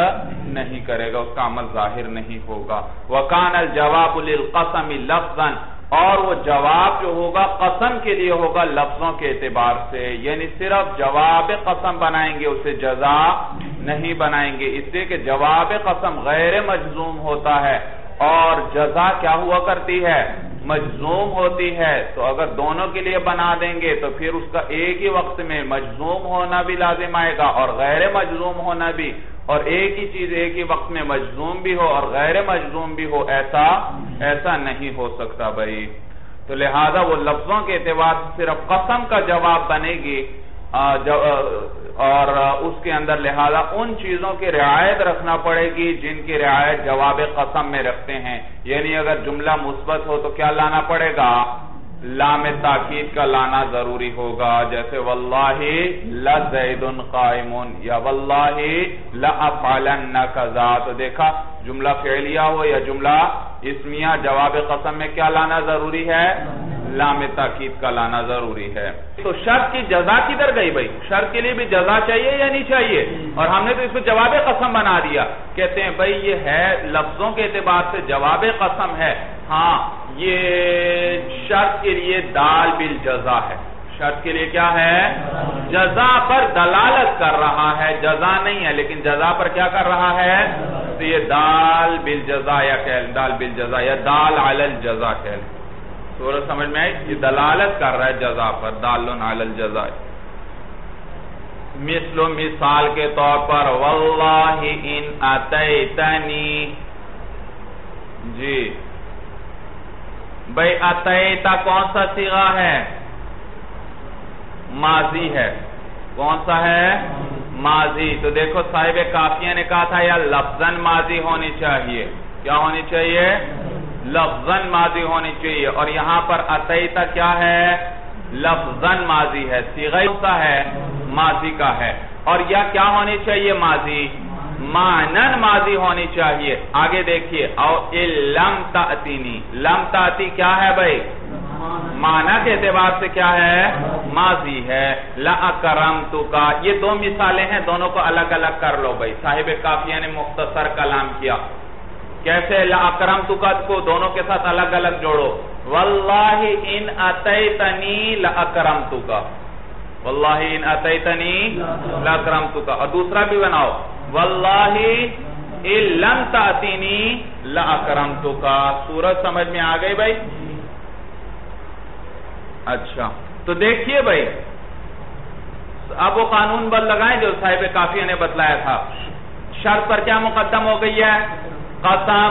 نہیں کرے گا، اس کا عمل ظاہر نہیں ہوگا۔ وَقَانَ الْجَوَابُ لِلْقَسَمِ لَفْظًا۔ اور وہ جواب جو ہوگا قسم کے لیے ہوگا لفظوں کے اعتبار سے یعنی صرف جواب قسم بنائیں گے، اسے جزا نہیں بنائیں گے۔ اس لیے کہ جواب قسم غیر مجزوم ہوتا ہے اور جزا کیا ہوا کرتی ہے؟ مجزوم ہوتی ہے، تو اگر دونوں کے لیے بنا دیں گے، تو پھر اس کا ایک ہی وقت میں مجزوم ہونا بھی لازم آئے گا اور غیر مجزوم ہونا بھی۔ اور ایک ہی چیز ایک ہی وقت میں مجزوم بھی ہو اور غیر مجزوم بھی ہو، ایسا ایسا نہیں ہو سکتا بھائی۔ تو لہذا وہ لفظوں کے اعتبار صرف قسم کا جواب بنے گی۔ اور اس کے اندر لہذا ان چیزوں کی رعایت رکھنا پڑے گی جن کی رعایت جواب قسم میں رکھتے ہیں۔ یعنی اگر جملہ مثبت ہو تو کیا لانا پڑے گا؟ لام تاکید کا لانا ضروری ہوگا۔ جیسے واللہ لزید قائمون یا واللہ لأفعلن کذا تو دیکھا، جملہ فعلیہ ہو یا جملہ اسمیہ، جواب قسم میں کیا لانا ضروری ہے؟ لام تاکید کا لانا ضروری ہے۔ تو شرط کی جزا کدھر گئی بھائی؟ شرط کے لیے بھی جزا چاہیے یا نہیں چاہیے؟ اور ہم نے تو اس کو جواب قسم بنا دیا۔ کہتے ہیں، بھائی یہ ہے، لفظوں کے اعتبار سے جواب قسم ہے۔ ہاں یہ شرط کے لیے دال بل جزا ہے۔ شرط کے لیے کیا ہے؟ جزا پر دلالت کر رہا ہے۔ جزا نہیں ہے، لیکن جزا پر کیا کر رہا ہے؟ تو یہ دال بل جزا یا دال بل جزا یا دال علی جزا کہل۔ سورج سمجھ میں آئی؟ یہ دلالت کر رہا ہے جزا پر دالن علی الجزا۔ مثل و مثال کے طور پر، واللہ ان اتیتنی۔ جی۔ بھئی اتیتا کون سا سیغا ہے؟ ماضی ہے۔ کون سا ہے؟ ماضی۔ تو دیکھو، صاحب کافیہ نے کہا تھا، یا لفظن ماضی ہونی چاہیے۔ کیا ہونی چاہیے؟ لفظن ماضی ہونی چاہیے۔ اور یہاں پر اتیتا کیا ہے؟ لفظن ماضی ہے۔ سیغا ہے؟ ماضی کا ہے۔ اور یا کیا ہونی چاہیے ماضی؟ مانن ماضی ہونی چاہیے۔ آگے دیکھیے، او لم تأتینی لم تأتی کیا ہے بھائی؟ معنی کے اعتبار سے کیا ہے؟ ماضی ہے۔ لَأَكَرَمْتُ کا یہ دو مثالیں ہیں، دونوں کو الگ الگ کر لو بھائی۔ صاحب کافیہ نے مختصر کلام کیا۔ کیسے؟ لَأَكَرَمْتُ کا کو دونوں کے ساتھ الگ الگ جوڑو۔ وَاللَّهِ إِنْ أَتَيْتَنِي لَأَكَرَمْتُ کا وَاللَّهِ إِنْ أَتَيْتَنِي لَأَكَرَمْتُ اور دوسرا بھی بناؤ۔ واللہ لم تاتینی لاکرمتو کا سورج سمجھ میں آ گئی بھائی؟ اچھا تو دیکھیے بھائی، اب وہ قانون بل لگائیں جو صاحب کافیہ نے بتلایا تھا۔ شرط پر کیا مقدم ہو گئی ہے؟ قسم۔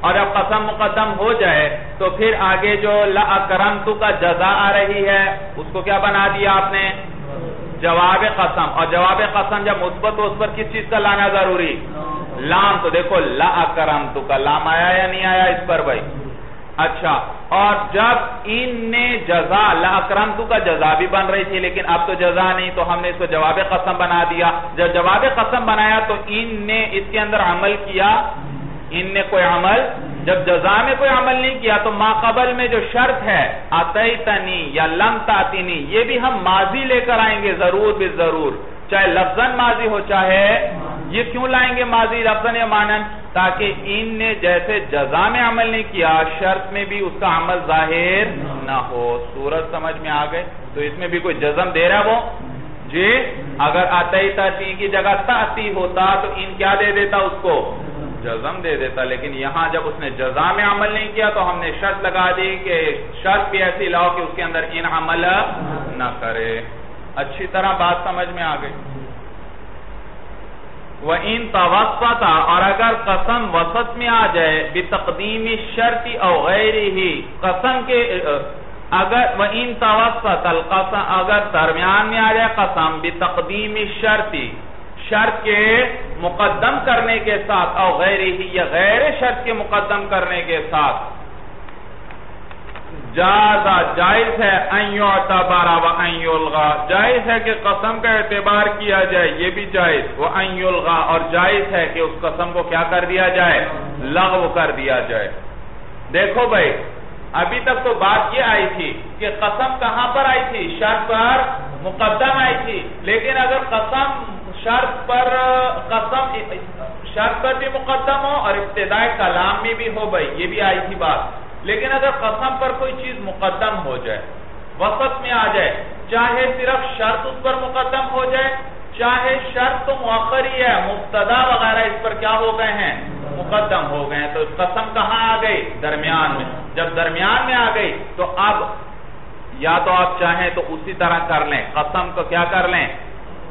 اور جب قسم مقدم ہو جائے تو پھر آگے جو لاکرمتو کا جزا آ رہی ہے، اس کو کیا بنا دیا آپ نے؟ جواب قسم، اور جواب قسم جب مثبت ہو، اس پر کس چیز کا لانا ضروری؟ لام تو دیکھو، لا اکرم تو کا لام آیا یا نہیں آیا اس پر بھائی؟ اچھا اور جب ان نے جزا، لا اکرم تو کا جزا بھی بن رہی تھی، لیکن اب تو جزا نہیں، تو ہم نے اس کو جواب قسم بنا دیا۔ جب جواب قسم بنایا تو ان نے اس کے اندر عمل کیا۔ ان نے کوئی عمل جب جزا میں کوئی عمل نہیں کیا تو ما قبل میں جو شرط ہے آتیتنی یا لم تاتینی یہ بھی ہم ماضی لے کر آئیں گے ضرور بھی ضرور، چاہے لفظن ماضی ہو، چاہے یہ کیوں لائیں گے ماضی لفظن یا مانن؟ تاکہ ان نے جیسے جزا میں عمل نہیں کیا، شرط میں بھی اس کا عمل ظاہر نہ ہو۔ صورت سمجھ میں آگئے تو اس میں بھی کوئی جزم دے رہا وہ؟ جی اگر آتی تاتی کی جگہ تاتی ہوتا تو ان کیا دے دیتا اس کو؟ جزم دے دیتا، لیکن یہاں جب اس نے جزا میں عمل نہیں کیا تو ہم نے شرط لگا دی کہ شرط بھی ایسی لاؤ کہ اس کے اندر ان عمل نہ کرے۔ اچھی طرح بات سمجھ میں آگئی وَإِن تَوَسَّتَ اور اگر قسم وسط میں آ جائے، بِتَقْدِيمِ الشَّرْطِ او غَيْرِهِ، قسم کے، اگر وَإِن تَوَسَّتَ الْقَسَمْ اگر درمیان میں آ جائے قسم، بِتَقْدِيمِ الشَّرْطِ شرط کے مقدم کرنے کے ساتھ غیر ہی، یا غیر شرط کے مقدم کرنے کے ساتھ۔ جازا، جائز ہے این اعتبارا و این یلغا۔ جائز ہے کہ قسم کا اعتبار کیا جائے، یہ بھی جائز۔ و این یلغا، اور جائز ہے کہ اس قسم کو کیا کر دیا جائے؟ لغو کر دیا جائے۔ دیکھو بھائی، ابھی تک تو بات یہ آئی تھی کہ قسم کہاں پر آئی تھی؟ شرط پر مقدم آئی تھی۔ لیکن اگر قسم شرط پر قسم، شرط پر بھی مقدم ہو اور ابتدائی کلام میں بھی ہو بھائی، یہ بھی آئی تھی بات۔ لیکن اگر قسم پر کوئی چیز مقدم ہو جائے، وسط میں آ جائے، چاہے صرف شرط اس پر مقدم ہو جائے، چاہے شرط تو مؤخر ہی ہے، مبتدا وغیرہ اس پر کیا ہو گئے ہیں؟ مقدم ہو گئے ہیں۔ تو قسم کہاں آ گئی؟ درمیان میں۔ جب درمیان میں آ گئی، تو اب یا تو آپ چاہیں تو اسی طرح کر لیں۔ قسم کو کیا کر لیں؟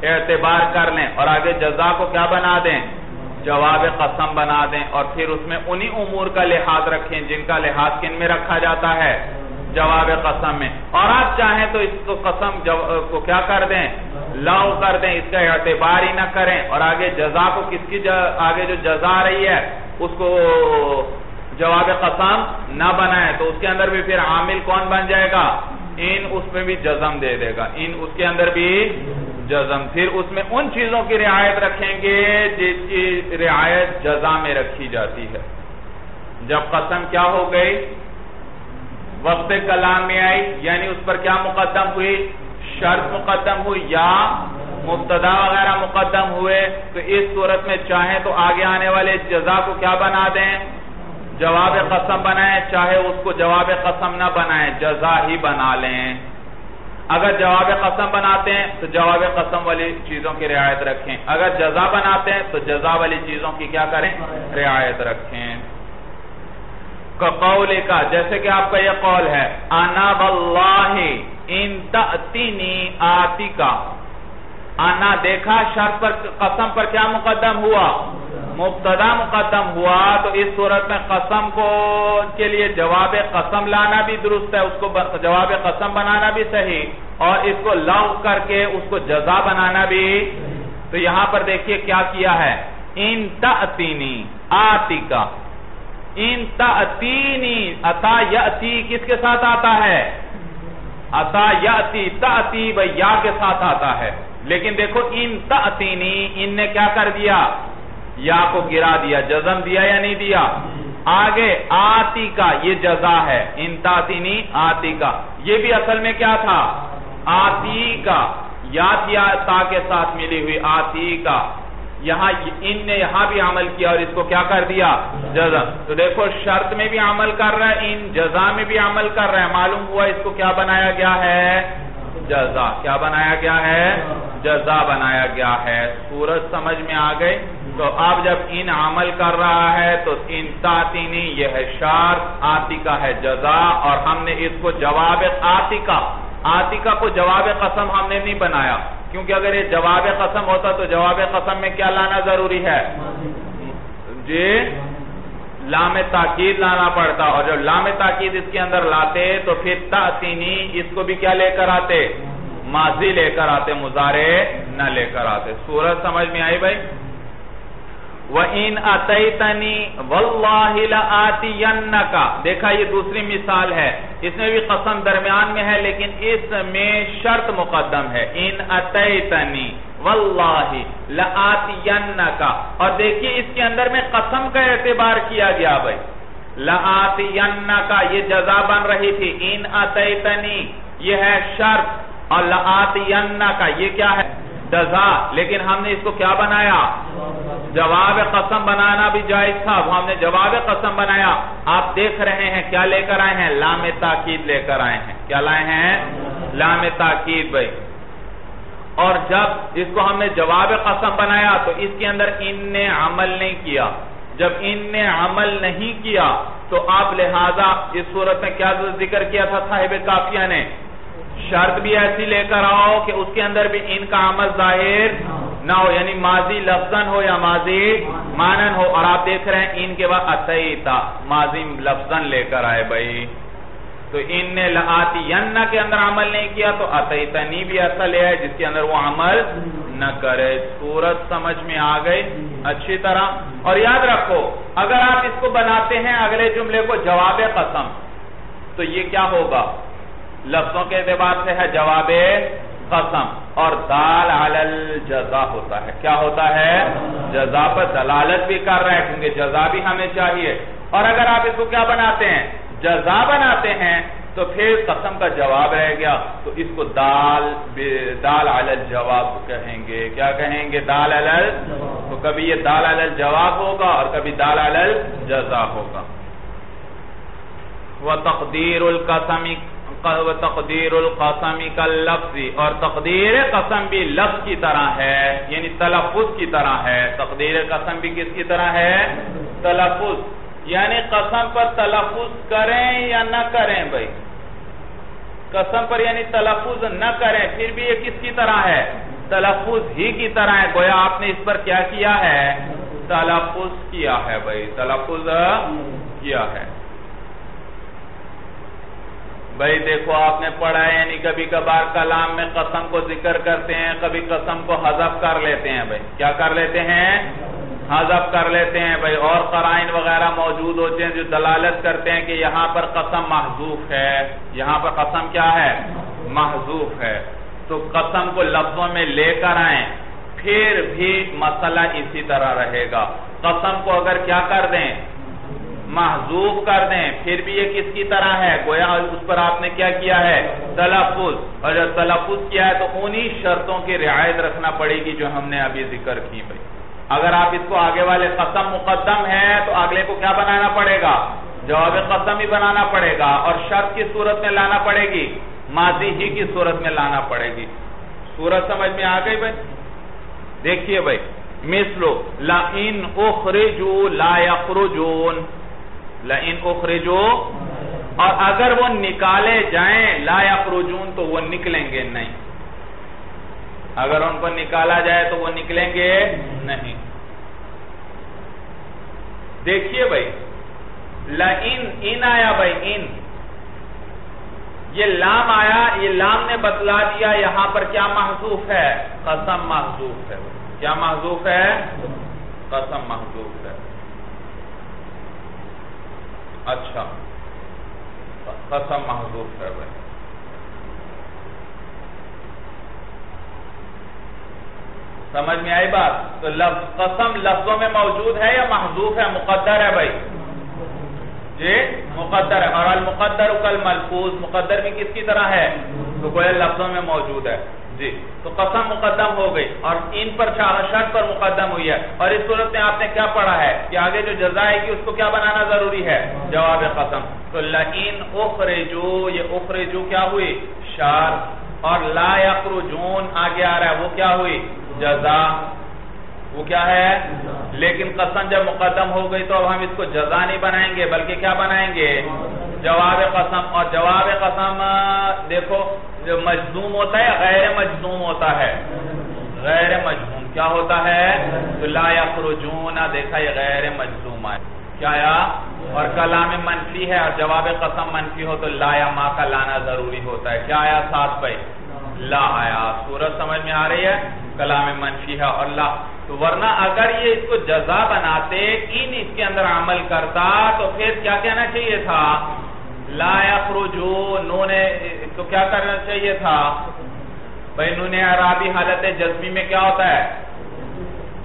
اعتبار کر لیں اور آگے جزا کو کیا بنا دیں؟ جواب قسم بنا دیں اور پھر اس میں انہی امور کا لحاظ رکھیں جن کا لحاظ کن میں رکھا جاتا ہے۔ جواب قسم میں۔ اور آپ چاہیں تو اس کو قسم کو کیا کر دیں؟ لاؤ کر دیں۔ اس کا اعتبار ہی نہ کریں۔ اور آگے جزا کو کس کی آگے جو جزا رہی ہے، اس کو جواب قسم نہ بنائیں۔ تو اس کے اندر بھی پھر عامل کون بن جائے گا؟ ان اس میں بھی جزم دے دے گا۔ ان اس کے اندر بھی جزم۔ پھر اس میں ان چیزوں کی رعایت رکھیں گے جس کی رعایت جزا میں رکھی جاتی ہے۔ جب قسم کیا ہو گئی؟ وقت کلام میں آئی یعنی اس پر کیا مقدم ہوئی؟ شرط مقدم ہوئی یا مبتدا وغیرہ مقدم ہوئے؟ تو اس صورت میں چاہیں تو آگے آنے والے جزا کو کیا بنا دیں؟ جواب قسم بنائیں، چاہے اس کو جواب قسم نہ بنائیں، جزا ہی بنا لیں۔ اگر جواب قسم بناتے ہیں، تو جواب قسم والی چیزوں کی رعایت رکھیں۔ اگر جزا بناتے ہیں، تو جزا والی چیزوں کی کیا کریں؟ رعایت رکھیں۔ قول کا، جیسے کہ آپ کا یہ قول ہے، انا واللہ ان تأتینی آتی کا آنا دیکھا، شرط پر، قسم پر کیا مقدم ہوا؟ مبتدا مقدم ہوا تو اس صورت میں قسم کو کے لیے جواب قسم لانا بھی درست ہے، اس کو جواب قسم بنانا بھی صحیح اور اس کو لو کر کے اس کو جزا بنانا بھی تو یہاں پر دیکھیے کیا کیا ہے۔ ان تأتینی آتی کا ان تأتینی اتا یأتی کس کے ساتھ آتا ہے؟ اتا یأتی، تأتی بھئی یا کے ساتھ آتا ہے۔ لیکن دیکھو، ان تأتینی، ان نے کیا کر دیا؟ یا کو گرا دیا، جزم دیا یا نہیں دیا؟ آگے آتی کا یہ جزا ہے ان آتی کا۔ یہ بھی اصل میں کیا تھا؟ آتی کا۔ یا تا کے ساتھ ملی ہوئی آتی کا۔ یہاں ان نے یہاں بھی عمل کیا اور اس کو کیا کر دیا؟ جزم تو دیکھو، شرط میں بھی عمل کر رہا ہے ان جزا میں بھی عمل کر رہا ہے معلوم ہوا اس کو کیا بنایا گیا ہے؟ جزا۔ کیا بنایا گیا ہے؟ جزا بنایا گیا ہے۔ سورج سمجھ میں آ گئی تو اب جب ان عمل کر رہا ہے تو ان تاتینی، یہ ہے شارط آتی کا ہے جزا، اور ہم نے اس کو جواب آتی کا آتی کا کو جواب قسم ہم نے نہیں بنایا۔ کیونکہ اگر یہ جواب قسم ہوتا تو جواب قسم میں کیا لانا ضروری ہے؟ جی؟ لام تاکید لانا پڑتا۔ اور جب لام تاکید اس کے اندر لاتے تو پھر تاتینی اس کو بھی کیا لے کر آتے؟ ماضی لے کر آتے مزارے نہ لے کر آتے۔ سورج سمجھ میں آئی بھائی؟ وَإِنْ أَتَيْتَنِي وَاللَّهِ لَآتِيَنَّكَ۔ دیکھا، یہ دوسری مثال ہے۔ اس میں بھی قسم درمیان میں ہے، لیکن اس میں شرط مقدم ہے۔ ان اتیتنی واللہ لآتینکا اور دیکھیے، اس کے اندر میں قسم کا اعتبار کیا گیا بھائی۔ لآتینکا یہ جزا بن رہی تھی۔ ان اتیتنی یہ ہے شرط۔ اور لآتینکا یہ کیا ہے؟ جزا، لیکن ہم نے اس کو کیا بنایا؟ جواب قسم بنانا بھی جائز تھا، وہ ہم نے جواب قسم بنایا۔ آپ دیکھ رہے ہیں، کیا لے کر آئے ہیں؟ لام تاکید لے کر آئے ہیں۔ کیا لائے ہیں؟ لام تاکید بھائی۔ اور جب اس کو ہم نے جواب قسم بنایا، تو اس کے اندر ان نے عمل نہیں کیا۔ جب ان نے عمل نہیں کیا، تو آپ لہذا اس صورت میں کیا ذکر کیا تھا؟ صاحب کافیہ نے۔ شرط بھی ایسی لے کر آؤ کہ اس کے اندر بھی ان کا عمل ظاہر نہ ہو یعنی ماضی لفظن ہو یا ماضی مانن ہو، اور آپ دیکھ رہے ہیں ان کے بعد اتیتا، ماضی لفظن لے کر آئے بھائی۔ تو ان نے لآتی کے اندر عمل نہیں کیا، تو اتیتنی بھی ایسا لے آئے جس کے اندر وہ عمل نہ کرے۔ صورت سمجھ میں آ گئی اچھی طرح۔ اور یاد رکھو، اگر آپ اس کو بناتے ہیں اگلے جملے کو جواب قسم، تو یہ کیا ہوگا؟ لفظوں کے اعتبار سے ہے جواب قسم اور دال علل جزا ہوتا ہے۔ کیا ہوتا ہے؟ جزا پر دلالت بھی کر رہا ہے کیونکہ جزا بھی ہمیں چاہیے۔ اور اگر آپ اس کو کیا بناتے ہیں؟ جزا بناتے ہیں، تو پھر قسم کا جواب رہ گیا۔ تو اس کو دال دال علل جواب کہیں گے۔ کیا کہیں گے؟ دال علل تو کبھی یہ دال علل جواب ہوگا اور کبھی دال علل جزا ہوگا۔ وہ تقدیر القسمی تقدیر القسمی کا لفظ اور تقدیر قسم بھی لفظ کی طرح ہے یعنی تلفظ کی طرح ہے۔ تقدیر قسم بھی کس کی طرح ہے؟ تلفظ۔ یعنی قسم پر تلفظ کریں یا نہ کریں بھائی؟ قسم پر یعنی تلفظ نہ کریں، پھر بھی یہ کس کی طرح ہے؟ تلفظ ہی کی طرح ہے۔ گویا آپ نے اس پر کیا کیا ہے؟ تلفظ کیا ہے بھائی؟ تلفظ کیا ہے؟ بھائی دیکھو، آپ نے پڑھا ہے یعنی کبھی کبھار کلام میں قسم کو ذکر کرتے ہیں، کبھی قسم کو حذف کر لیتے ہیں بھائی۔ کیا کر لیتے ہیں؟ حذف کر لیتے ہیں بھائی۔ اور قرائن وغیرہ موجود ہوتے ہیں جو دلالت کرتے ہیں کہ یہاں پر قسم محضوف ہے۔ یہاں پر قسم کیا ہے؟ محضوف ہے۔ تو قسم کو لفظوں میں لے کر آئیں، پھر بھی مسئلہ اسی طرح رہے گا۔ قسم کو اگر کیا کر دیں محضوب کر دیں۔ پھر بھی یہ کس کی طرح ہے؟ گویا اس پر آپ نے کیا کیا ہے؟ تلفظ۔ اور جب تلفظ کیا ہے تو انہی شرطوں کی رعایت رکھنا پڑے گی جو ہم نے ابھی ذکر کی بھائی۔ اگر آپ اس کو آگے والے قسم مقدم ہے تو اگلے کو کیا بنانا پڑے گا؟ جواب قسم ہی بنانا پڑے گا۔ اور شرط کی صورت میں لانا پڑے گی۔ ماضی ہی کی صورت میں لانا پڑے گی۔ صورت سمجھ میں آ گئی بھائی؟ دیکھیے بھائی مثلو لَإِنْ اُخْرِجُوا لَا يَخْرُجُونَ لَإِنْ اُخْرِجُوا اور اگر وہ نکالے جائیں، لا یخرجون، تو وہ نکلیں گے نہیں۔ اگر ان کو نکالا جائے، تو وہ نکلیں گے نہیں۔ دیکھیے بھائی لَإِنْ ان آیا بھائی، ان۔ یہ لام آیا، یہ لام نے بتلا دیا، یہاں پر کیا محضوف ہے؟ قسم محضوف ہے۔ کیا محضوف ہے؟ قسم محضوف ہے۔ اچھا۔ قسم محضوف ہے بھائی۔ سمجھ میں آئی بات؟ تو قسم لفظوں میں موجود ہے یا محضوف ہے؟ مقدر ہے بھائی۔ جی مقدر ہے۔ اور المقدر کل ملفوظ۔ مقدر بھی کس کی طرح ہے؟ تو کوئی لفظوں میں موجود ہے۔ جی۔ تو قسم مقدم ہو گئی اور ان پر شرط پر مقدم ہوئی ہے۔ اور اس صورت میں آپ نے کیا پڑھا ہے کہ آگے جو جزا ہے اس کو کیا بنانا ضروری ہے؟ جواب قسم۔ تو لئین اخرجو، یہ اخرجو کیا ہوئی؟ شار۔ اور لا یخرجون، آگے آ رہا ہے، وہ کیا ہوئی؟ جزا۔ وہ کیا ہے؟ لیکن قسم جب مقدم ہو گئی تو اب ہم اس کو جزا نہیں بنائیں گے، بلکہ کیا بنائیں گے؟ جواب قسم اور جواب قسم، دیکھو، جو مجزوم ہوتا ہے، غیر مجزوم ہوتا ہے۔ غیر مجزوم کیا ہوتا ہے؟ تو لا یخرجون، دیکھا یہ غیر مجزوم ہے۔ کیا یا اور کلام منفی ہے، اور جواب قسم منفی ہو تو لا یا ما کا لانا ضروری ہوتا ہے۔ کیا آیا ساتھ بھائی؟ لا آیا۔ سورت سمجھ میں آ رہی ہے؟ کلام منفی ہے اور لا۔ تو ورنہ اگر یہ اس کو جزا بناتے، ان اس کے اندر عمل کرتا، تو پھر کیا کہنا چاہیے تھا؟ لا یخرجو نون، تو کیا کرنا چاہیے تھا؟ بھائی نون عرابی حالت جذبی میں کیا ہوتا ہے؟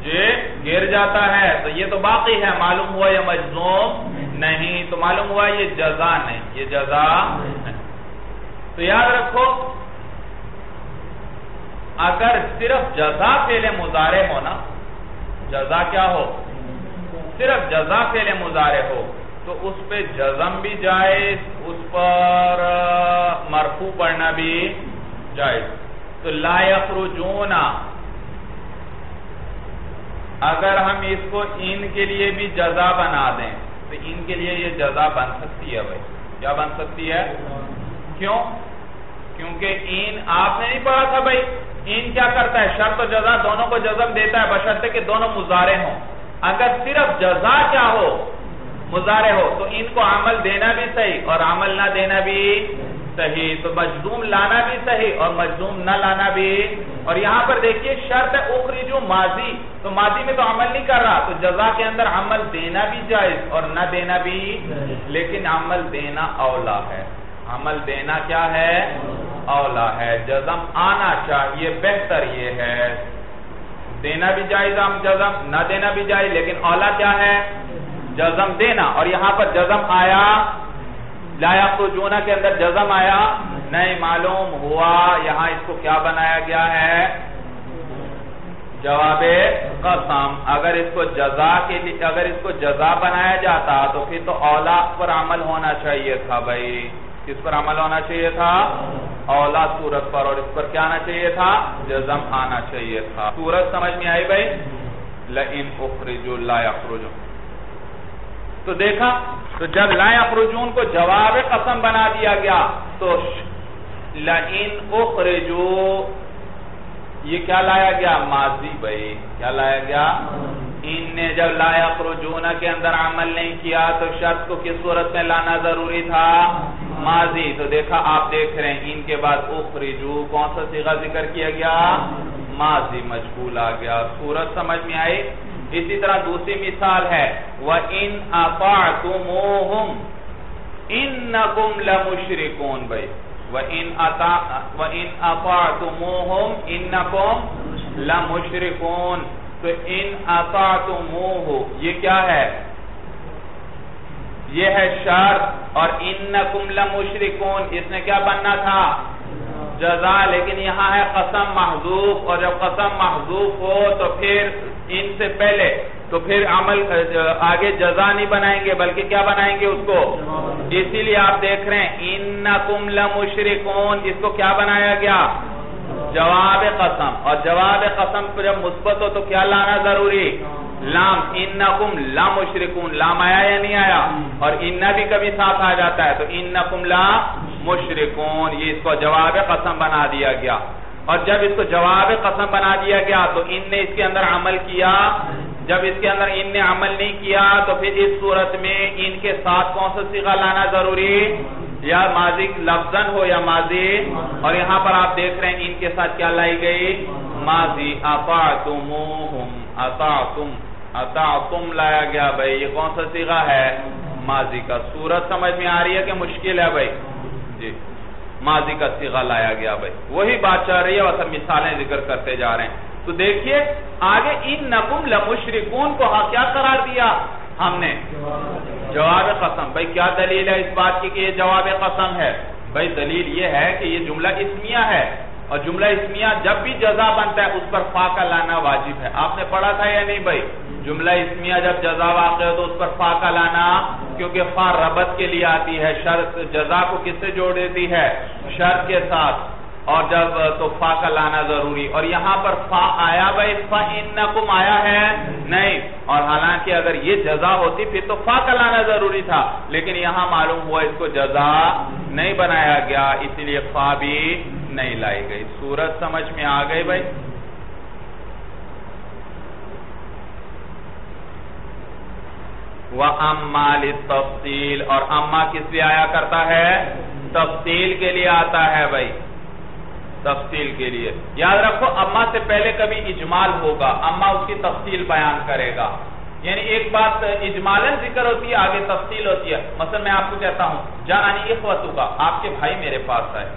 جی گر جاتا ہے۔ تو یہ تو باقی ہے، معلوم ہوا یہ مجزوم نہیں، تو معلوم ہوا یہ جزا نہیں، یہ جزا تو یاد رکھو، اگر صرف جزا پہلے مظاہرے ہو نا، جزا کیا ہو؟ صرف جزا پہلے مظاہرے ہو۔ تو اس پہ جزم بھی جائز، اس پر مرفو پڑھنا بھی جائز۔ تو لا یخرجون۔ اگر ہم اس کو ان کے لیے بھی جزا بنا دیں، تو ان کے لیے یہ جزا بن سکتی ہے بھائی۔ کیا بن سکتی ہے؟ کیوں؟ کیونکہ ان آپ نے نہیں پڑھا تھا بھائی۔ ان کیا کرتا ہے؟ شرط و جزا، دونوں کو جزم دیتا ہے، بشرطے کہ دونوں مزارے ہوں۔ اگر صرف جزا کیا ہو مزارے ہو، تو ان کو عمل دینا بھی صحیح اور عمل نہ دینا بھی صحیح، تو مجزوم لانا بھی صحیح اور مجزوم نہ لانا بھی۔ اور یہاں پر دیکھیے، شرط اخرجو ماضی، تو ماضی میں تو عمل نہیں کر رہا، تو جزا کے اندر عمل دینا بھی جائز اور نہ دینا بھی۔ لیکن عمل دینا اولا ہے۔ عمل دینا کیا ہے؟ اولا ہے۔ جزم آنا چاہیے، بہتر یہ ہے۔ دینا بھی جائز، ہم جزم، نہ دینا بھی جائز، لیکن اولا کیا ہے؟ جزم دینا اور یہاں پر جزم آیا لایا جونا کے اندر جزم آیا، نہیں معلوم ہوا یہاں اس کو کیا بنایا گیا ہے۔ جواب قسم، اگر اس کو جزا کے لیے، اگر اس کو جزا بنایا جاتا تو پھر تو اولا پر عمل ہونا چاہیے تھا بھائی۔ کس پر عمل ہونا چاہیے تھا؟ اولا سورت پر، اور اس پر کیا آنا چاہیے تھا؟ جزم آنا چاہیے تھا۔ سورت سمجھ میں آئی بھائی؟ لئن اخرجو، لا یخرجو۔ تو دیکھا تو جب لا یخرجون کو جواب قسم بنا دیا گیا تو لئن اخرجو، یہ کیا لایا گیا؟ ماضی بھائی، کیا لایا گیا؟ ان نے جب لا یخرجون کے اندر عمل نہیں کیا تو شرط کو کس صورت میں لانا ضروری تھا؟ ماضی۔ تو دیکھا، آپ دیکھ رہے ہیں، ان کے بعد اخرجو، کون سا سیغہ ذکر کیا گیا؟ ماضی مجبول آ گیا۔ صورت سمجھ میں آئی؟ اسی طرح دوسری مثال ہے، وَإِنْ أَطَعْتُمُوهُمْ، إِنَّكُمْ لَمُشْرِكُونَ بھئی وَإِنْ أَطَعْتُمُوهُمْ، إِنَّكُمْ لَمُشْرِكُونَ۔ تو ان أَطَعْتُمُوهُ، یہ کیا ہے؟ یہ ہے شرط، اور انکم لمشرکون اس نے کیا بننا تھا؟ جزا لیکن یہاں ہے قسم محضوب اور جب قسم محضوب ہو تو پھر ان سے پہلے تو پھر عمل آگے جزا نہیں بنائیں گے بلکہ کیا بنائیں گے اس کو؟ اسی لیے آپ دیکھ رہے ہیں، انکم لمشرکون، اس کو کیا بنایا گیا؟ جواب قسم۔ اور جواب قسم جب مثبت ہو تو کیا لانا ضروری؟ لام۔ انکم لا مشرکون لام آیا یا نہیں آیا؟ اور ان بھی کبھی ساتھ آ جاتا ہے تو انکم لا مشرکون، یہ اس کو جواب قسم بنا دیا گیا۔ اور جب اس کو جواب قسم بنا دیا گیا تو ان نے اس کے اندر عمل کیا۔ جب اس کے اندر ان نے عمل نہیں کیا تو پھر اس صورت میں ان کے ساتھ کون سا سیغہ لانا ضروری؟ یا ماضی لفظن ہو یا ماضی؟ اور یہاں پر آپ دیکھ رہے ہیں ان کے ساتھ کیا لائی گئی؟ ماضی اطاعتموہم، اطاعتم اطاعتم لایا گیا بھئی یہ کون سا سیغہ ہے؟ ماضی کا۔ صورت سمجھ میں آ رہی ہے کہ مشکل ہے بھئی جی۔ ماضی کا سیغہ لایا گیا بھئی وہی بات چاہ رہی ہے اور سب مثالیں ذکر کرتے جا رہے ہیں۔ تو دیکھیے، آگے ان نقم لمشرکون کو ہاں کیا قرار دیا ہم نے؟ جواب قسم۔ بھئی کیا دلیل ہے اس بات کی کہ یہ جواب قسم ہے؟ بھئی دلیل یہ ہے کہ یہ جملہ اسمیہ ہے۔ اور جملہ اسمیہ جب بھی جزا بنتا ہے، اس پر فا کا لانا واجب ہے۔ آپ نے پڑھا تھا یا نہیں بھئی جملہ اسمیہ جب جزا واقع ہو تو اس پر فا کا لانا، کیونکہ فا ربط کے لیے آتی ہے شرط جزا کو کس سے جوڑ دیتی ہے؟ شرط کے ساتھ۔ اور جب تو فا کا لانا ضروری۔ اور یہاں پر فا آیا بھائی، فا انکم آیا ہے؟ نہیں۔ اور حالانکہ اگر یہ جزا ہوتی پھر تو فا کا لانا ضروری تھا۔ لیکن یہاں معلوم ہوا اس کو جزا نہیں بنایا گیا اسی لیے فا بھی نہیں لائی گئی۔ صورت سمجھ میں آ گئی بھائی؟ وَأَمَّا لِلتَّفْصِيل، اور اما کس لیے آیا کرتا ہے؟ تفصیل کے لیے آتا ہے بھائی۔ تفصیل کے لیے۔ یاد رکھو، اما سے پہلے کبھی اجمال ہوگا، اما اس کی تفصیل بیان کرے گا۔ یعنی ایک بات اجمالن ذکر ہوتی ہے، آگے تفصیل ہوتی ہے۔ مثلا میں آپ کو کہتا ہوں جانی اخوتو کا آپ کے بھائی میرے پاس آئے۔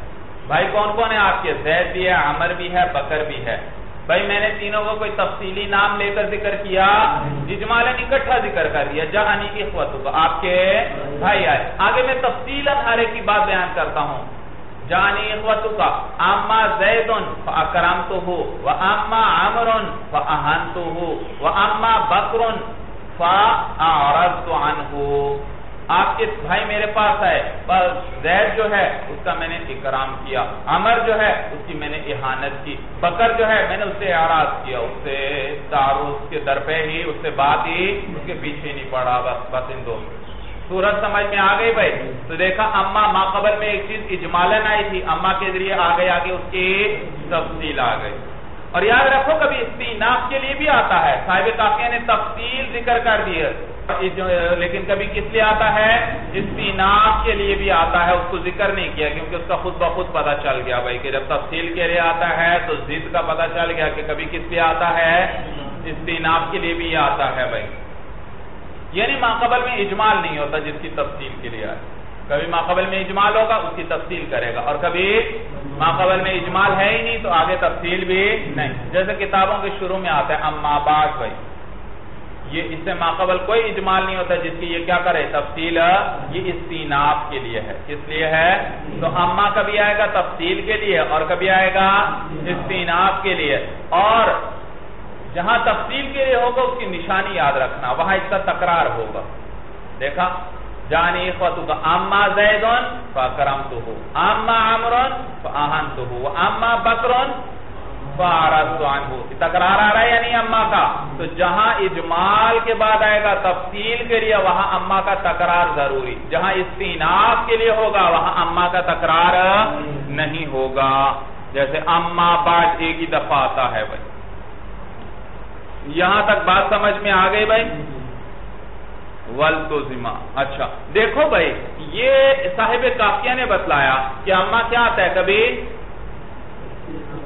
بھائی کون کون ہے؟ آپ کے زید بھی ہے، عمر بھی ہے، بکر بھی ہے۔ بھائی میں نے تینوں کو کوئی تفصیلی نام لے کر ذکر کیا اجمالن اکٹھا ذکر کر دیا، جہانی اخوتو کا آپ کے بھائی آئے۔ آگے میں تفصیلا ہر ایک کی بات بیان کرتا ہوں۔ جانی اخوتک اما زیدن فاکرمتہو و اما عمرن فاہنتہو و اما بکرن، فاعرضت عنہو آپ کے بھائی میرے پاس ہے، بس زید جو ہے، اس کا میں نے اکرام کیا۔ عمر جو ہے، اس کی میں نے احانت کی۔ بکر جو ہے، میں نے اس سے اعراض کیا۔ اس سے تعرض کے در پہ ہی، اس سے بات ہی، اس کے پیچھے نہیں پڑا۔ بس بس ان دو۔ صورت سمجھ میں آ گئی بھائی۔ تو دیکھا اما ما قبل میں ایک چیز اجمالن آئی تھی۔ اما کے ذریعے آگے آگے اس کی تفصیل آ گئی۔ اور یاد رکھو، کبھی استیناف کے لیے بھی آتا ہے۔ صاحب کافیہ نے تفصیل ذکر کر دی ہے۔ لیکن کبھی کس لیے آتا ہے؟ استیناف کے لیے بھی آتا ہے، اس کو ذکر نہیں کیا، کیونکہ اس کا خود بخود پتا چل گیا بھائی کہ جب تفصیل کے لیے آتا ہے تو ضد کا پتا چل گیا کہ کبھی کس لیے آتا ہے۔ استیناف کے لیے بھی آتا ہے بھائی۔ یعنی ماقبل میں اجمال نہیں ہوتا جس کی تفصیل کے لیے آئے۔ کبھی ماقبل میں اجمال ہوگا، اس کی تفصیل کرے گا۔ اور کبھی ماقبل میں اجمال ہے ہی نہیں تو آگے تفصیل بھی نہیں۔ جیسے کتابوں کے شروع میں آتا ہے، اما بعد بھائی۔ یہ اس سے ماقبل کوئی اجمال نہیں ہوتا جس کی یہ کیا کرے؟ تفصیل، یہ استیناف کے لیے ہے۔ کس لیے ہے؟ تو اما کبھی آئے گا تفصیل کے لیے اور کبھی آئے گا استیناف کے لیے۔ اور جہاں تفصیل کے لیے ہوگا، اس کی نشانی یاد رکھنا، وہاں اس کا تکرار ہوگا۔ دیکھا؟ جانی اخوتو کا اما زیدون فاکرمتو اما عمرون فاہنتو اما بکرون فارستو عنہو تکرار آ رہا ہے یعنی اما کا۔ تو جہاں اجمال کے بعد آئے گا تفصیل کے لیے، وہاں اما کا تکرار ضروری۔ جہاں استیناف کے لیے ہوگا، وہاں اما کا تکرار نہیں ہوگا۔ جیسے اما بعد ایک ہی دفعہ آتا ہے بھائی۔ یہاں تک بات سمجھ میں آ گئی بھائی؟ ولتوزما اچھا۔ دیکھو بھائی، یہ صاحب کافیہ نے بتلایا کہ اما کیا آتا ہے؟ کبھی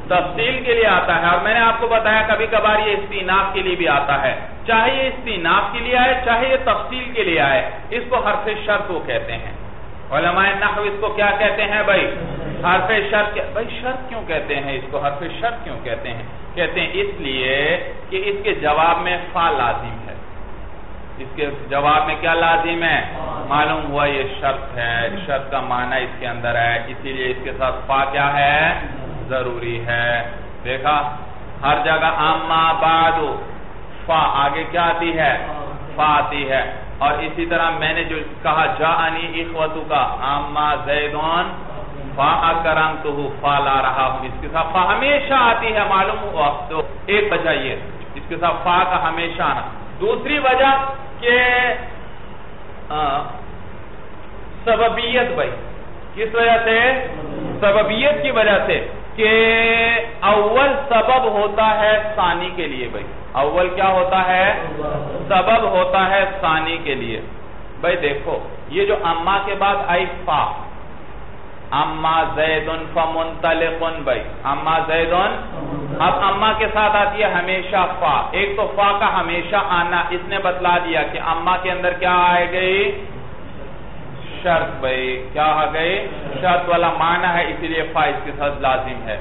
تفصیل کے لیے آتا ہے اور میں نے آپ کو بتایا کبھی کبھار یہ استیناف کے لیے بھی آتا ہے۔ چاہے یہ استیناف کے لیے آئے، چاہے یہ تفصیل کے لیے آئے، اس کو حرف شرط وہ کہتے ہیں۔ علماء نحو اس کو کیا کہتے ہیں بھائی؟ حرف شرط بھائی شرط کیوں کہتے ہیں اس کو؟ حرف شرط کیوں کہتے ہیں؟ کہتے ہیں اس لیے کہ اس کے جواب میں فا لازم ہے۔ اس کے جواب میں کیا لازم ہے؟ معلوم ہوا یہ شرط ہے۔ شرط کا معنی اس کے اندر ہے، اسی لیے اس کے ساتھ فا کیا ہے؟ ضروری ہے۔ دیکھا، ہر جگہ اما بعد، فا آگے کیا آتی ہے؟ فا آتی ہے۔ اور اسی طرح میں نے جو کہا، جاءنی اخوتو کا اما زیدون فا اکرم تو فا لا رہا ہوں۔ اس کے ساتھ فا ہمیشہ آتی ہے، معلوم ہوا۔ تو ایک وجہ یہ، اس کے ساتھ فا کا ہمیشہ آنا۔ دوسری وجہ کہ سببیت بھائی، کس وجہ سے؟ سببیت کی وجہ سے۔ کہ اول سبب ہوتا ہے ثانی کے لیے بھائی۔ اول کیا ہوتا ہے؟ سبب ہوتا ہے ثانی کے لیے۔ بھائی دیکھو، یہ جو اما کے بعد آئی فا۔ اما زیدن فمنطلقن بھائی۔ اما زیدن۔ اب اما کے ساتھ آتی ہے ہمیشہ فا۔ ایک تو فا کا ہمیشہ آنا۔ اس نے بتلا دیا کہ اما کے اندر کیا آئے گئی؟ شرط بھائی، کیا آ شرط والا معنی ہے، اسی لیے فا اس کے ساتھ لازم ہے۔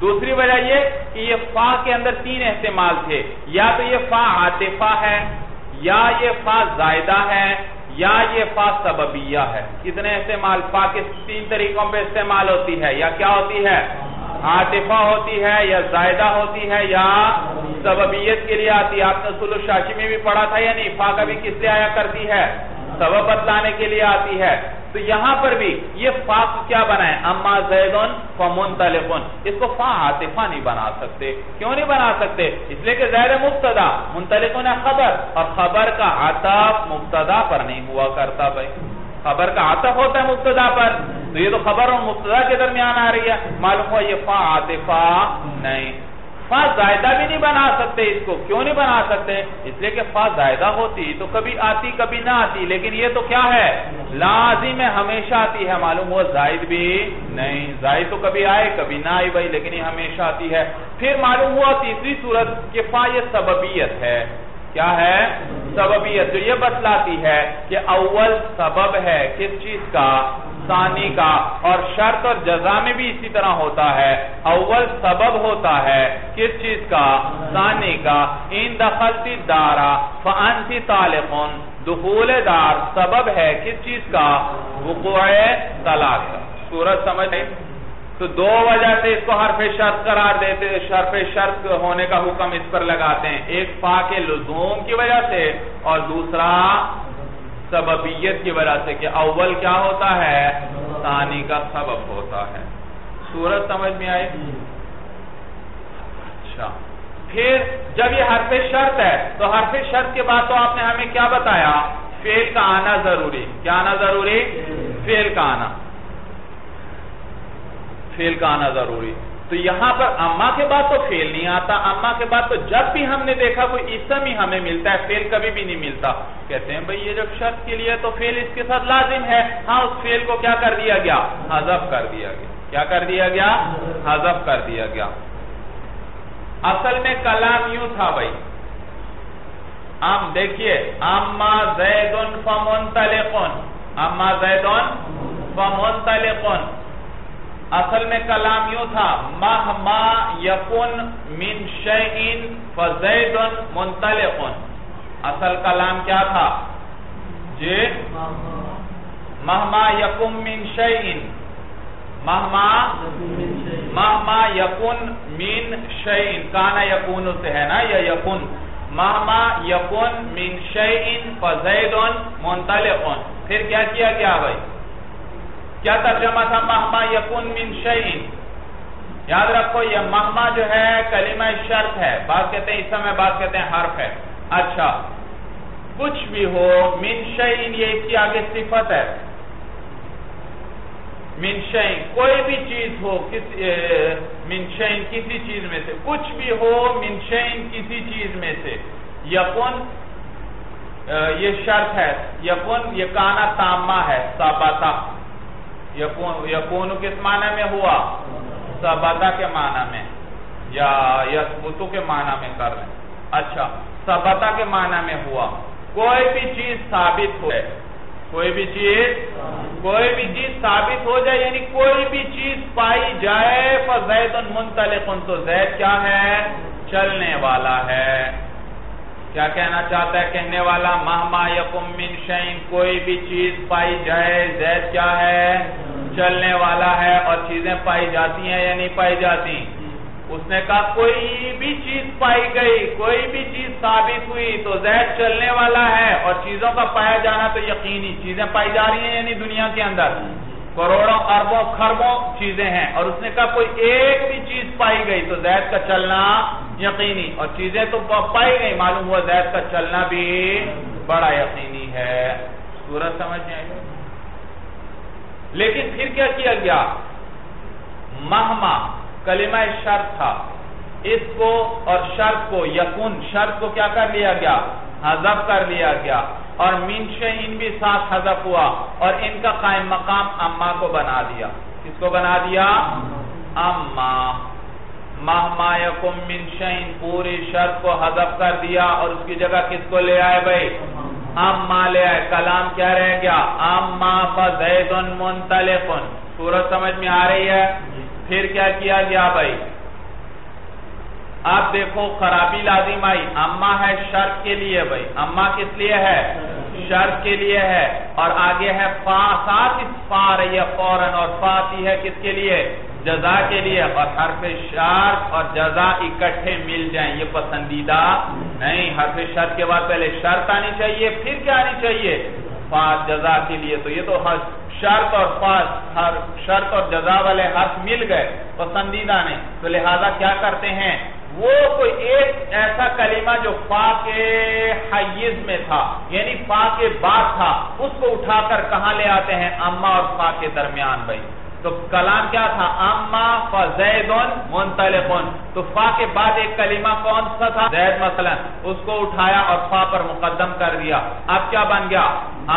دوسری وجہ یہ کہ یہ فا کے اندر تین احتمال تھے۔ یا تو یہ فا عاطفہ ہے، یا یہ فا زائدہ ہے، یا یہ فا سببیہ ہے۔ کتنے استعمال فا کے تین طریقوں پہ استعمال ہوتی ہے۔ یا کیا ہوتی ہے؟ عاطفہ ہوتی ہے، یا زائدہ ہوتی ہے، یا سببیت کے لیے آتی ہے۔ آپ نے سلو شاشی میں بھی پڑھا تھا یا نہیں؟ فا کبھی کس لیے آیا کرتی ہے؟ سبب بتلانے کے لیے آتی ہے۔ تو یہاں پر بھی یہ فا کو کیا بنائے اما زیدن فمنطلقن اس کو فا عاطفہ نہیں بنا سکتے۔ کیوں نہیں بنا سکتے؟ اس لیے کہ زید مبتدا منطلقن ہے خبر، اور خبر کا عطف مبتدا پر نہیں ہوا کرتا بھائی۔ خبر کا عطف ہوتا ہے مبتدا پر۔ تو یہ تو خبر اور مبتدا کے درمیان آ رہی ہے۔ معلوم ہوا یہ فا عاطفہ نہیں۔ فا زائدہ بھی نہیں بنا سکتے، اس کو کیوں نہیں بنا سکتے؟ اس لیے کہ فا زائدہ ہوتی، تو کبھی آتی، کبھی نہ آتی، لیکن یہ تو کیا ہے؟ لازم ہے ہمیشہ آتی ہے، معلوم ہوا زائد بھی نہیں، زائد تو کبھی آئے، کبھی نہ آئی بھائی، لیکن یہ ہمیشہ آتی ہے۔ پھر معلوم ہوا تیسری صورت کہ فا یہ سببیت ہے۔ کیا ہے؟ سببیت۔ جو یہ بتلاتی ہے کہ اول سبب ہے کس چیز کا؟ ثانی کا۔ اور شرط اور جزا میں بھی اسی طرح ہوتا ہے۔ اول سبب ہوتا ہے کس چیز کا؟ ثانی کا۔ ان دخلتی دارا فانتی طالقن دخول دار سبب ہے کس چیز کا؟ وقوع طلاق۔ صورت سمجھ تو دو وجہ سے اس کو حرف شرط قرار دیتے شرف شرط ہونے کا حکم اس پر لگاتے ہیں۔ ایک فا کے لزوم کی وجہ سے اور دوسرا سببیت کی وجہ سے کہ اول کیا ہوتا ہے؟ ثانی کا سبب ہوتا ہے۔ صورت سمجھ میں آئے اچھا۔ پھر جب یہ حرف شرط ہے، تو حرف شرط کے بعد تو آپ نے ہمیں کیا بتایا؟ فیل کا آنا ضروری۔ کیا آنا ضروری؟ فیل کا آنا۔ فیل کا آنا ضروری۔ تو یہاں پر اما کے بعد تو فیل نہیں آتا، اما کے بعد تو جب بھی ہم نے دیکھا کوئی اسم ہی ہمیں ملتا ہے فیل کبھی بھی نہیں ملتا۔ کہتے ہیں بھئی یہ جب شرط کے لیے تو فیل اس کے ساتھ لازم ہے۔ ہاں اس فیل کو کیا کر دیا گیا؟ حذف کر دیا گیا۔ کیا کر دیا گیا؟ حذف کر دیا گیا۔ اصل میں کلام یوں تھا بھائی۔ ام دیکھیے، اما زیدن فمنطلقن۔ اما زیدن فمنطلقن۔ اصل میں کلام یوں تھا، مہما یکن من شیئن فزیدن منطلقن۔ اصل کلام کیا تھا؟ جی؟ مہما یکن من شیئن۔ مہما؟ مہما یکن من شیئن۔ کانا یکون سے ہے نا؟ یا یکن۔ مہما یکن من شیئن فزیدن منطلقن۔ پھر کیا کیا گیا بھائی؟ کیا ترجمہ تھا؟ مہما یکن من شیئن. یاد رکھو، یہ مہما جو ہے، کلمہ شرط ہے۔ بات کہتے ہیں اسم ہے بات کہتے ہیں حرف ہے۔ اچھا کچھ بھی ہو، من شیئن یہ اس کی آگے صفت ہے۔ من شیئن، کوئی بھی چیز ہو من شیئن کسی چیز میں سے۔ کچھ بھی ہو، من شیئن کسی چیز میں سے۔ یکن یہ شرط ہے۔ یکن، یہ کانا تامہ ہے سابتا کس معنی میں ہوا؟ سبتا کے معنی میں۔ یا یسبتو کے معنی میں کر لیں۔ اچھا سبتا کے معنی میں ہوا۔ کوئی بھی چیز ثابت ہو جائے۔ کوئی بھی چیز کوئی بھی چیز ثابت ہو جائے یعنی کوئی بھی چیز پائی جائے، فزید منطلقن تو زید کیا ہے؟ چلنے والا ہے۔ کیا کہنا چاہتا ہے؟ کہنے والا، مہما یکم من شین کوئی بھی چیز پائی جائے، زید کیا ہے؟ چلنے والا ہے اور چیزیں پائی جاتی ہیں یا نہیں پائی جاتی؟ اس نے کہا، کوئی بھی چیز پائی گئی، کوئی بھی چیز ثابت ہوئی تو زید چلنے والا ہے اور چیزوں کا پایا جانا تو یقینی چیزیں پائی جا رہی ہیں یعنی دنیا کے اندر۔ کروڑوں، اربوں خربوں چیزیں ہیں اور اس نے کہا، کوئی ایک بھی چیز پائی گئی تو زید کا چلنا یقینی اور چیزیں تو پائی گئی معلوم ہوا زید کا چلنا بھی بڑا یقینی ہے۔ سورج سمجھ میں آئی لیکن پھر کیا کیا گیا؟ مہما کلمہ شرط تھا۔ اس کو اور شرط کو یکن شرط کو کیا کر لیا گیا؟ حذف کر لیا گیا۔ اور من شہین بھی ساتھ حذف ہوا اور ان کا قائم مقام اما کو بنا دیا۔ کس کو بنا دیا؟ اما۔ مہما یکم من شہین پوری شرط کو حذف کر دیا اور اس کی جگہ کس کو لے آئے بھائی؟ اما لے آئے۔ کلام کیا رہ گیا؟ اما فزیدن منطلقن۔ سورت سمجھ میں آ رہی ہے؟ پھر کیا کیا گیا بھائی؟ آپ دیکھو، خرابی لازم آئی۔ اما ہے شرط کے لیے بھائی۔ اما کس لیے ہے؟ شرط کے لیے ہے۔ اور آگے ہے فا، ساتھ اس فا رہی ہے، فوراً۔ اور فاتی ہے کس کے لیے؟ جزا کے لیے اور حرف شرط اور جزا اکٹھے مل جائیں، یہ پسندیدہ نہیں۔ حرف شرط کے بعد پہلے شرط آنی چاہیے، پھر کیا آنی چاہیے؟ فا جزا کے لیے۔ تو یہ تو شرط اور فا شرط اور جزا والے حرف مل گئے، پسندیدہ نہیں۔ تو لہذا کیا کرتے ہیں؟ وہ کوئی ایک ایسا کلمہ جو فا کے حیز میں تھا یعنی فا کے بعد تھا، اس کو اٹھا کر کہاں لے آتے ہیں؟ اما اور فا کے درمیان بھائی۔ تو کلام کیا تھا؟ اما فزیدن منطلقن. تو فا کے بعد ایک کلمہ کون سا تھا؟ زید مثلا. اس کو اٹھایا اور فا پر مقدم کر دیا. اب کیا بن گیا؟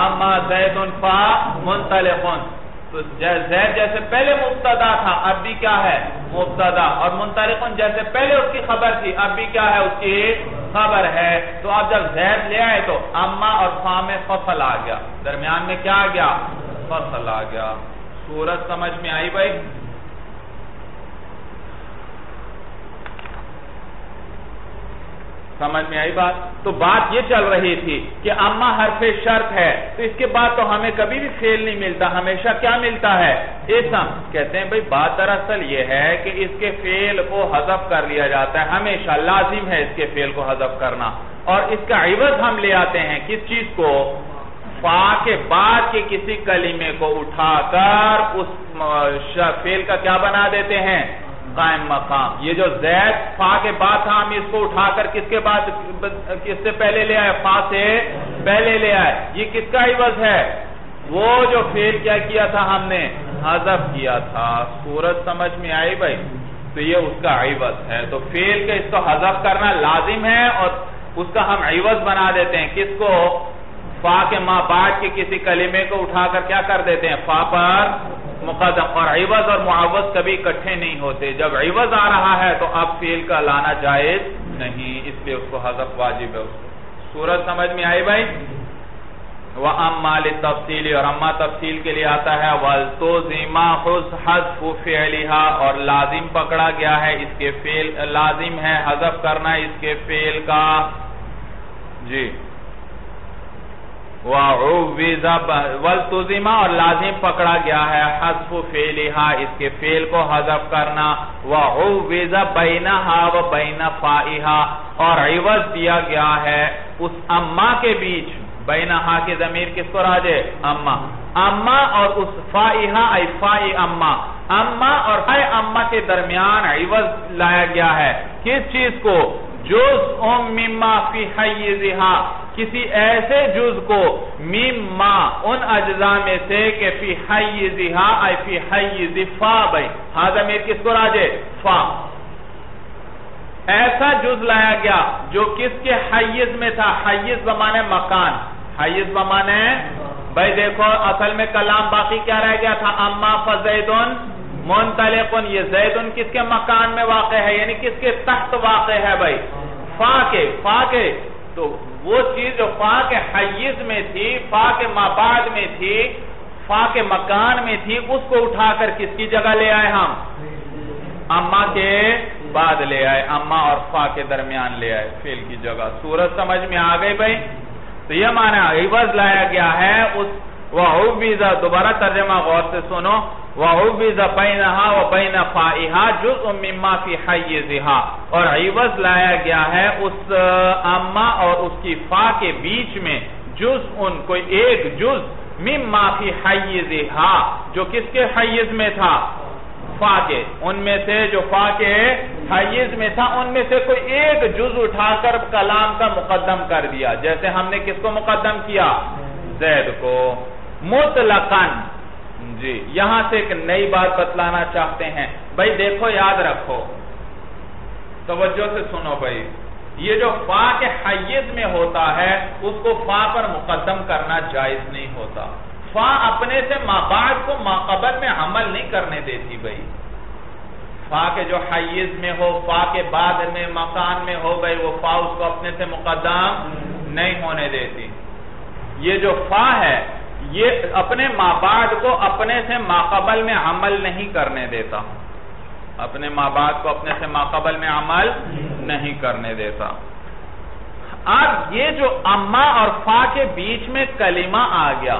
اما زیدن فا منطلقن. تو زید جیسے پہلے مبتدا تھا، اب بھی کیا ہے؟ مبتدا. اور منطلقن جیسے پہلے اس کی خبر تھی، اب بھی کیا ہے؟ اس کی خبر ہے. تو اب جب زید لے آئے تو اما اور فا میں فصل آ گیا. درمیان میں کیا آ گیا؟ فصل آ گیا. سورت سمجھ میں آئی بھائی؟ سمجھ میں آئی بات؟ تو بات یہ چل رہی تھی کہ اما حرف شرط ہے، تو اس کے بعد تو ہمیں کبھی بھی فیل نہیں ملتا، ہمیشہ کیا ملتا ہے؟ اسم۔ کہتے ہیں بھائی، بات دراصل یہ ہے کہ اس کے فیل کو حذف کر لیا جاتا ہے، ہمیشہ لازم ہے اس کے فیل کو حذف کرنا۔ اور اس کا عوض ہم لے آتے ہیں کس چیز کو؟ فا کے بعد کے کسی کلمے کو اٹھا کر اس فیل کا کیا بنا دیتے ہیں؟ قائم مقام۔ یہ جو زید فا کے بعد تھا، ہم اس کو اٹھا کر کس کے بعد کس سے پہلے لے آئے؟ فا سے پہلے لے آئے۔ یہ کس کا عوض ہے؟ وہ جو فیل کیا کیا تھا ہم نے؟ حذف کیا تھا۔ سورج سمجھ میں آئی بھائی؟ تو یہ اس کا عوض ہے۔ تو فیل کے اس کو حذف کرنا لازم ہے اور اس کا ہم عوض بنا دیتے ہیں۔ کس کو؟ فا کے ماں بعد کے کسی کلمے کو اٹھا کر کیا کر دیتے ہیں؟ فا پر مقدم. اور عوض اور معوض کبھی اکٹھے نہیں ہوتے. جب عوض آ رہا ہے تو اب فیل کا لانا جائز نہیں. اس لیے اس کو حذف واجب ہے. سورج سمجھ میں آئی بھائی؟ وہ اما تفصیلی اور اما تفصیل کے لیے آتا ہے وَالْتُوزِمَا حَذْفُ فِعْلِهَا. اور لازم پکڑا گیا ہے اس کے فیل لازم ہے حذف کرنا اس کے فیل کا. جی. وَالْتُوزِمَا اور لازم پکڑا گیا ہے حذف فِعْلِهَا اس کے فیل کو حذف کرنا۔ وَعُوِّزَ بَيْنَهَا وَبَيْنَ فَائِهَا، اور عوض دیا گیا ہے اس اما کے بیچ۔ بینہا کی ضمیر کس کو راجے اما۔ اما اور اس فائحہ ای فائی اما۔ اما اور فائی اما کے درمیان عوض لایا گیا ہے۔ کس چیز کو؟ جز ام مما فی حیزہا کسی ایسے جز کو مما، ان اجزاء میں سے کہ فی حیزہا ای فی حیز فا بھئی ہاں ضمیر کس کو راجے فا۔ ایسا جز لایا گیا جو کس کے حیز میں تھا؟ حیز بمانے مکان۔ حیز بمانے بھائی دیکھو، اصل میں کلام باقی کیا رہ گیا تھا؟ اما فزیدن منطلقن یہ زیدن کس کے مکان میں واقع ہے؟ یعنی کس کے تحت واقع ہے بھائی؟ فا کے فا کے تو وہ چیز جو فا کے حیز میں تھی فا کے ماباد میں تھی فا کے مکان میں تھی، اس کو اٹھا کر کس کی جگہ لے آئے ہم؟ اما کے بعد لے آئے، اما اور فا کے درمیان لے آئے فیل کی جگہ۔ سورت سمجھ میں آگئی بھئی تو یہ معنی عوض لایا گیا ہے، اس وَعُوْبِزَ دوبارہ ترجمہ غور سے سنو۔ وَعُوْبِزَ بَيْنَهَا وَبَيْنَ فَائِهَا جُزْءٌ مِّمَّا فِي حَيِّزِهَا۔ اور عوض لایا گیا ہے اس اما اور اس کی فا کے بیچ میں جُزْءٌ، کوئی ایک جُز مِّمَّا فِي حَيِّزِهَا۔ جو کس کے حیز میں تھا؟ فا کے۔ ان میں سے جو فا کے حیز میں تھا، ان میں سے کوئی ایک جز اٹھا کر کلام کا مقدم کر دیا۔ جیسے ہم نے کس کو مقدم کیا؟ زید کو۔ مطلقاً جی یہاں سے ایک نئی بات بتلانا چاہتے ہیں۔ بھائی، دیکھو، یاد رکھو۔ توجہ سے سنو بھائی۔ یہ جو فا کے حیز میں ہوتا ہے، اس کو فا پر مقدم کرنا جائز نہیں ہوتا۔ فا اپنے سے بعد کو قبل میں عمل نہیں کرنے دیتی بھئی فا کے جو حیز میں ہو، فا کے بعد میں مکان میں ہو گئی وہ فا اس کو اپنے سے مقدم نہیں ہونے دیتی۔ یہ جو فا ہے یہ اپنے بعد کو اپنے سے قبل میں عمل نہیں کرنے دیتا۔ اپنے بعد کو اپنے سے قبل میں عمل نہیں کرنے دیتا۔ اب یہ جو اما اور فا کے بیچ میں کلمہ آ گیا،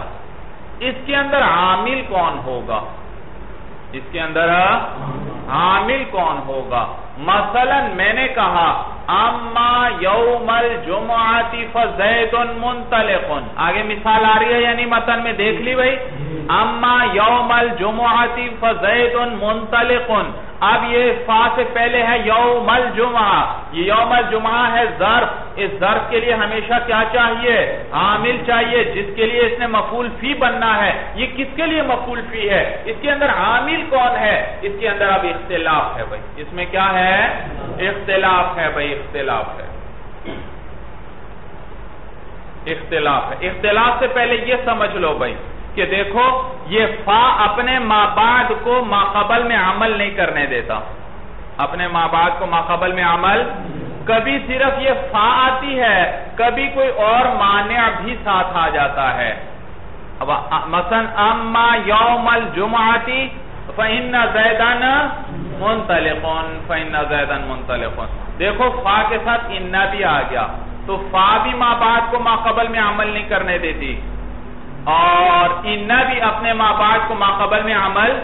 اس کے اندر عامل کون ہوگا؟ اس کے اندر عامل کون ہوگا؟ مثلا میں نے کہا، اما یوم الجمعاتی فزید منطلق آگے مثال آ رہی ہے یعنی متن میں دیکھ لی بھئی اما یوم الجمعاتی فزید منطلق اب یہ فا سے پہلے ہے یوم الجمعہ۔ یہ یوم الجمعہ ہے ظرف۔ اس ظرف کے لیے ہمیشہ کیا چاہیے؟ عامل چاہیے۔ جس کے لیے اس نے مفول فی بننا ہے۔ یہ کس کے لیے مفول فی ہے؟ اس کے اندر عامل کون ہے؟ اس کے اندر اب اختلاف ہے بھائی۔ اس میں کیا ہے؟ اختلاف ہے بھائی، اختلاف ہے۔ اختلاف ہے۔ اختلاف سے پہلے یہ سمجھ لو بھائی۔ کہ دیکھو، یہ فا اپنے ماں بعد کو ماقبل میں عمل نہیں کرنے دیتا۔ اپنے ماں بعد کو ماقبل میں عمل۔ کبھی صرف یہ فا آتی ہے، کبھی کوئی اور مانع بھی ساتھ آ جاتا ہے۔ مثلا اما یوم الجمعاتی فَإِنَّ زَيْدَنَ مُنْتَلِقُن فَإِنَّ زَيْدَن مُنْتَلِقُن دیکھو، فا کے ساتھ انہ بھی آ گیا۔ تو فا بھی ماں بعد کو ماقبل میں عمل نہیں کرنے دیتی۔ اور انہ بھی اپنے ماں باپ کو ماقبل میں عمل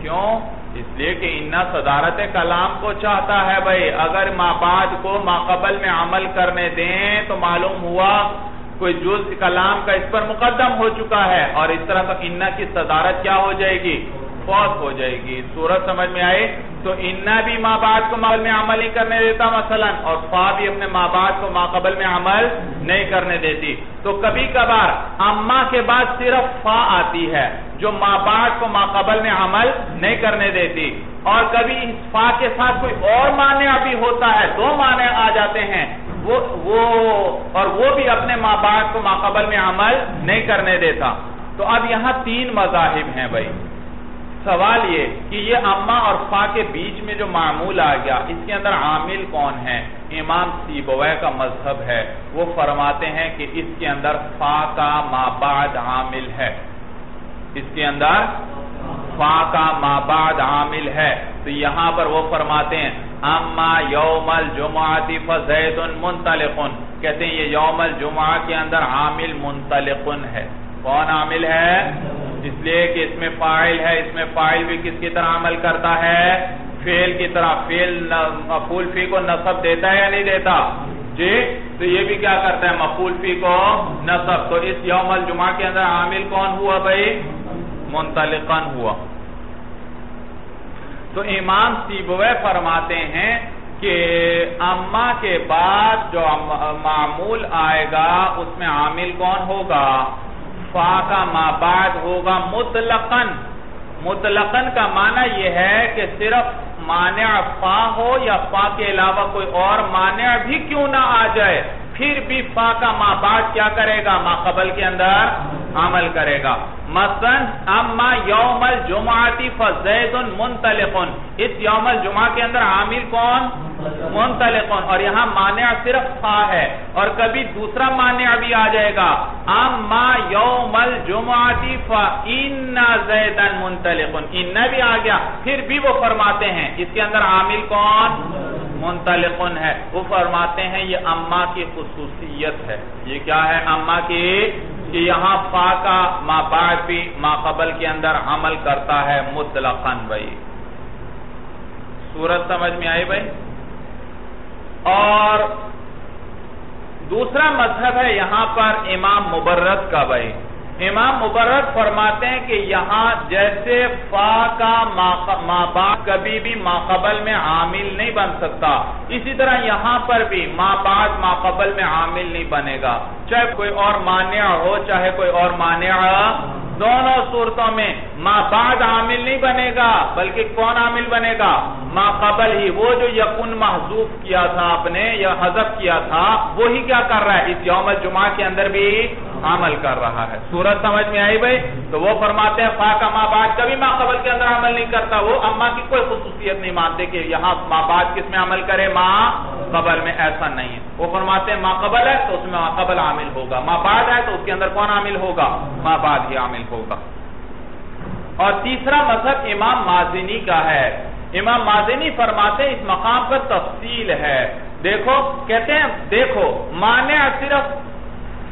کیوں؟ اس لیے کہ انہ صدارت کلام کو چاہتا ہے بھائی، اگر ماں باپ کو ماقبل میں عمل کرنے دیں تو معلوم ہوا کوئی جز کلام کا اس پر مقدم ہو چکا ہے۔ اور اس طرح انہ کی صدارت کیا ہو جائے گی؟ فوت ہو جائے گی۔ صورت سمجھ میں آئے؟ تو انہ بھی ماں باپ کو ماقبل میں عمل نہیں کرنے دیتا مثلا، اور فا بھی اپنے ماں باپ کو ماقبل میں عمل نہیں کرنے دیتی۔ تو کبھی کبھار اما کے بعد صرف فا آتی ہے، جو ماں باپ کو ماقبل میں عمل نہیں کرنے دیتی۔ اور کبھی اس فا کے ساتھ کوئی اور معنی بھی ہوتا ہے، دو معنی آ جاتے ہیں۔ وہ وہ، اور وہ بھی اپنے ماں باپ کو ماقبل میں عمل نہیں کرنے دیتا۔ تو اب یہاں تین مذاہب ہیں بھائی۔ سوال یہ کہ یہ اما اور فا کے بیچ میں جو معمول آ گیا، اس کے اندر عامل کون ہے؟ امام سیبوے کا مذہب ہے۔ وہ فرماتے ہیں کہ اس کے اندر فا کا ما بعد عامل ہے۔ اس کے اندر فا کا ما بعد عامل ہے۔ تو یہاں پر وہ فرماتے ہیں، اما یوم الجمعاتی فزید منطلقن۔ کہتے ہیں، یہ یوم الجمعہ کے اندر عامل منطلقن ہے۔ کون عامل ہے؟ اس لیے کہ اس میں فائل ہے، اس میں فائل بھی کس کی طرح عمل کرتا ہے؟ فیل کی طرح فیل مفول فی کو نصب دیتا ہے یا نہیں دیتا؟ جی تو یہ بھی کیا کرتا ہے؟ مفول فی کو نصب۔ تو اس یوم الجمعہ کے اندر عامل کون ہوا بھائی؟ منطلقن ہوا۔ تو امام سیبوے فرماتے ہیں کہ اما کے بعد جو معمول آئے گا، اس میں عامل کون ہوگا؟ فا کا ما بعد ہوگا مطلقن مطلقن کا معنی یہ ہے کہ صرف مانع فا ہو یا فا کے علاوہ کوئی اور مانع بھی کیوں نہ آ جائے، پھر بھی فا کا ما بعد کیا کرے گا؟ ما قبل کے اندر عمل کرے گا۔ مثلا، اما یوم الجمعاتی فزید منطلقن۔ اس یوم الجمعہ کے اندر عامل کون؟ منطلقن۔ اور یہاں مانع صرف فا ہے، اور کبھی دوسرا مانع بھی آ جائے گا۔ اما یوم الجمعاتی فإن زیدن منطلقن۔ ان بھی آ گیا، پھر بھی وہ فرماتے ہیں اس کے اندر عامل کون؟ منطلقن ہے۔ وہ فرماتے ہیں یہ اما کی خصوصیت ہے۔ یہ کیا ہے؟ اما کی کہ یہاں فا کا ما بعد ما قبل کے اندر عمل کرتا ہے مطلقاً بھائی۔ سورت سمجھ میں آئی بھائی؟ اور دوسرا مذہب ہے یہاں پر امام مبرد کا بھائی۔ امام مبرد فرماتے ہیں کہ یہاں جیسے فا کا ما بعد کبھی بھی ما قبل میں عامل نہیں بن سکتا۔ اسی طرح یہاں پر بھی ما بعد ما قبل میں عامل نہیں بنے گا۔ چاہے کوئی اور مانع ہو، چاہے کوئی اور مانع دونوں صورتوں میں ما بعد عامل نہیں بنے گا، بلکہ کون عامل بنے گا؟ ما قبل ہی۔ وہ جو یقن محضوف کیا تھا آپ نے یا حذف کیا تھا، وہی کیا کر رہا ہے؟ اس یوم الجمعہ کے اندر بھی عمل کر رہا ہے۔ صورت سمجھ میں آئی بھائی؟ تو وہ فرماتے ہیں فا ماں بعد کبھی ماں قبل کے اندر عمل نہیں کرتا۔ وہ اما کی کوئی خصوصیت نہیں مانتے کہ یہاں ماں بعد کس میں عمل کرے، ماں قبل میں، ایسا نہیں ہے۔ وہ فرماتے ہیں، ماں قبل ہے تو اس میں ماں قبل عامل ہوگا۔ ماں بعد ہے تو اس کے اندر کون عامل ہوگا؟ ماں بعد ہی عامل ہوگا۔ اور تیسرا مذہب امام مازنی کا ہے۔ امام مازنی فرماتے ہیں، اس مقام پر تفصیل ہے۔ دیکھو، کہتے ہیں، دیکھو مانع صرف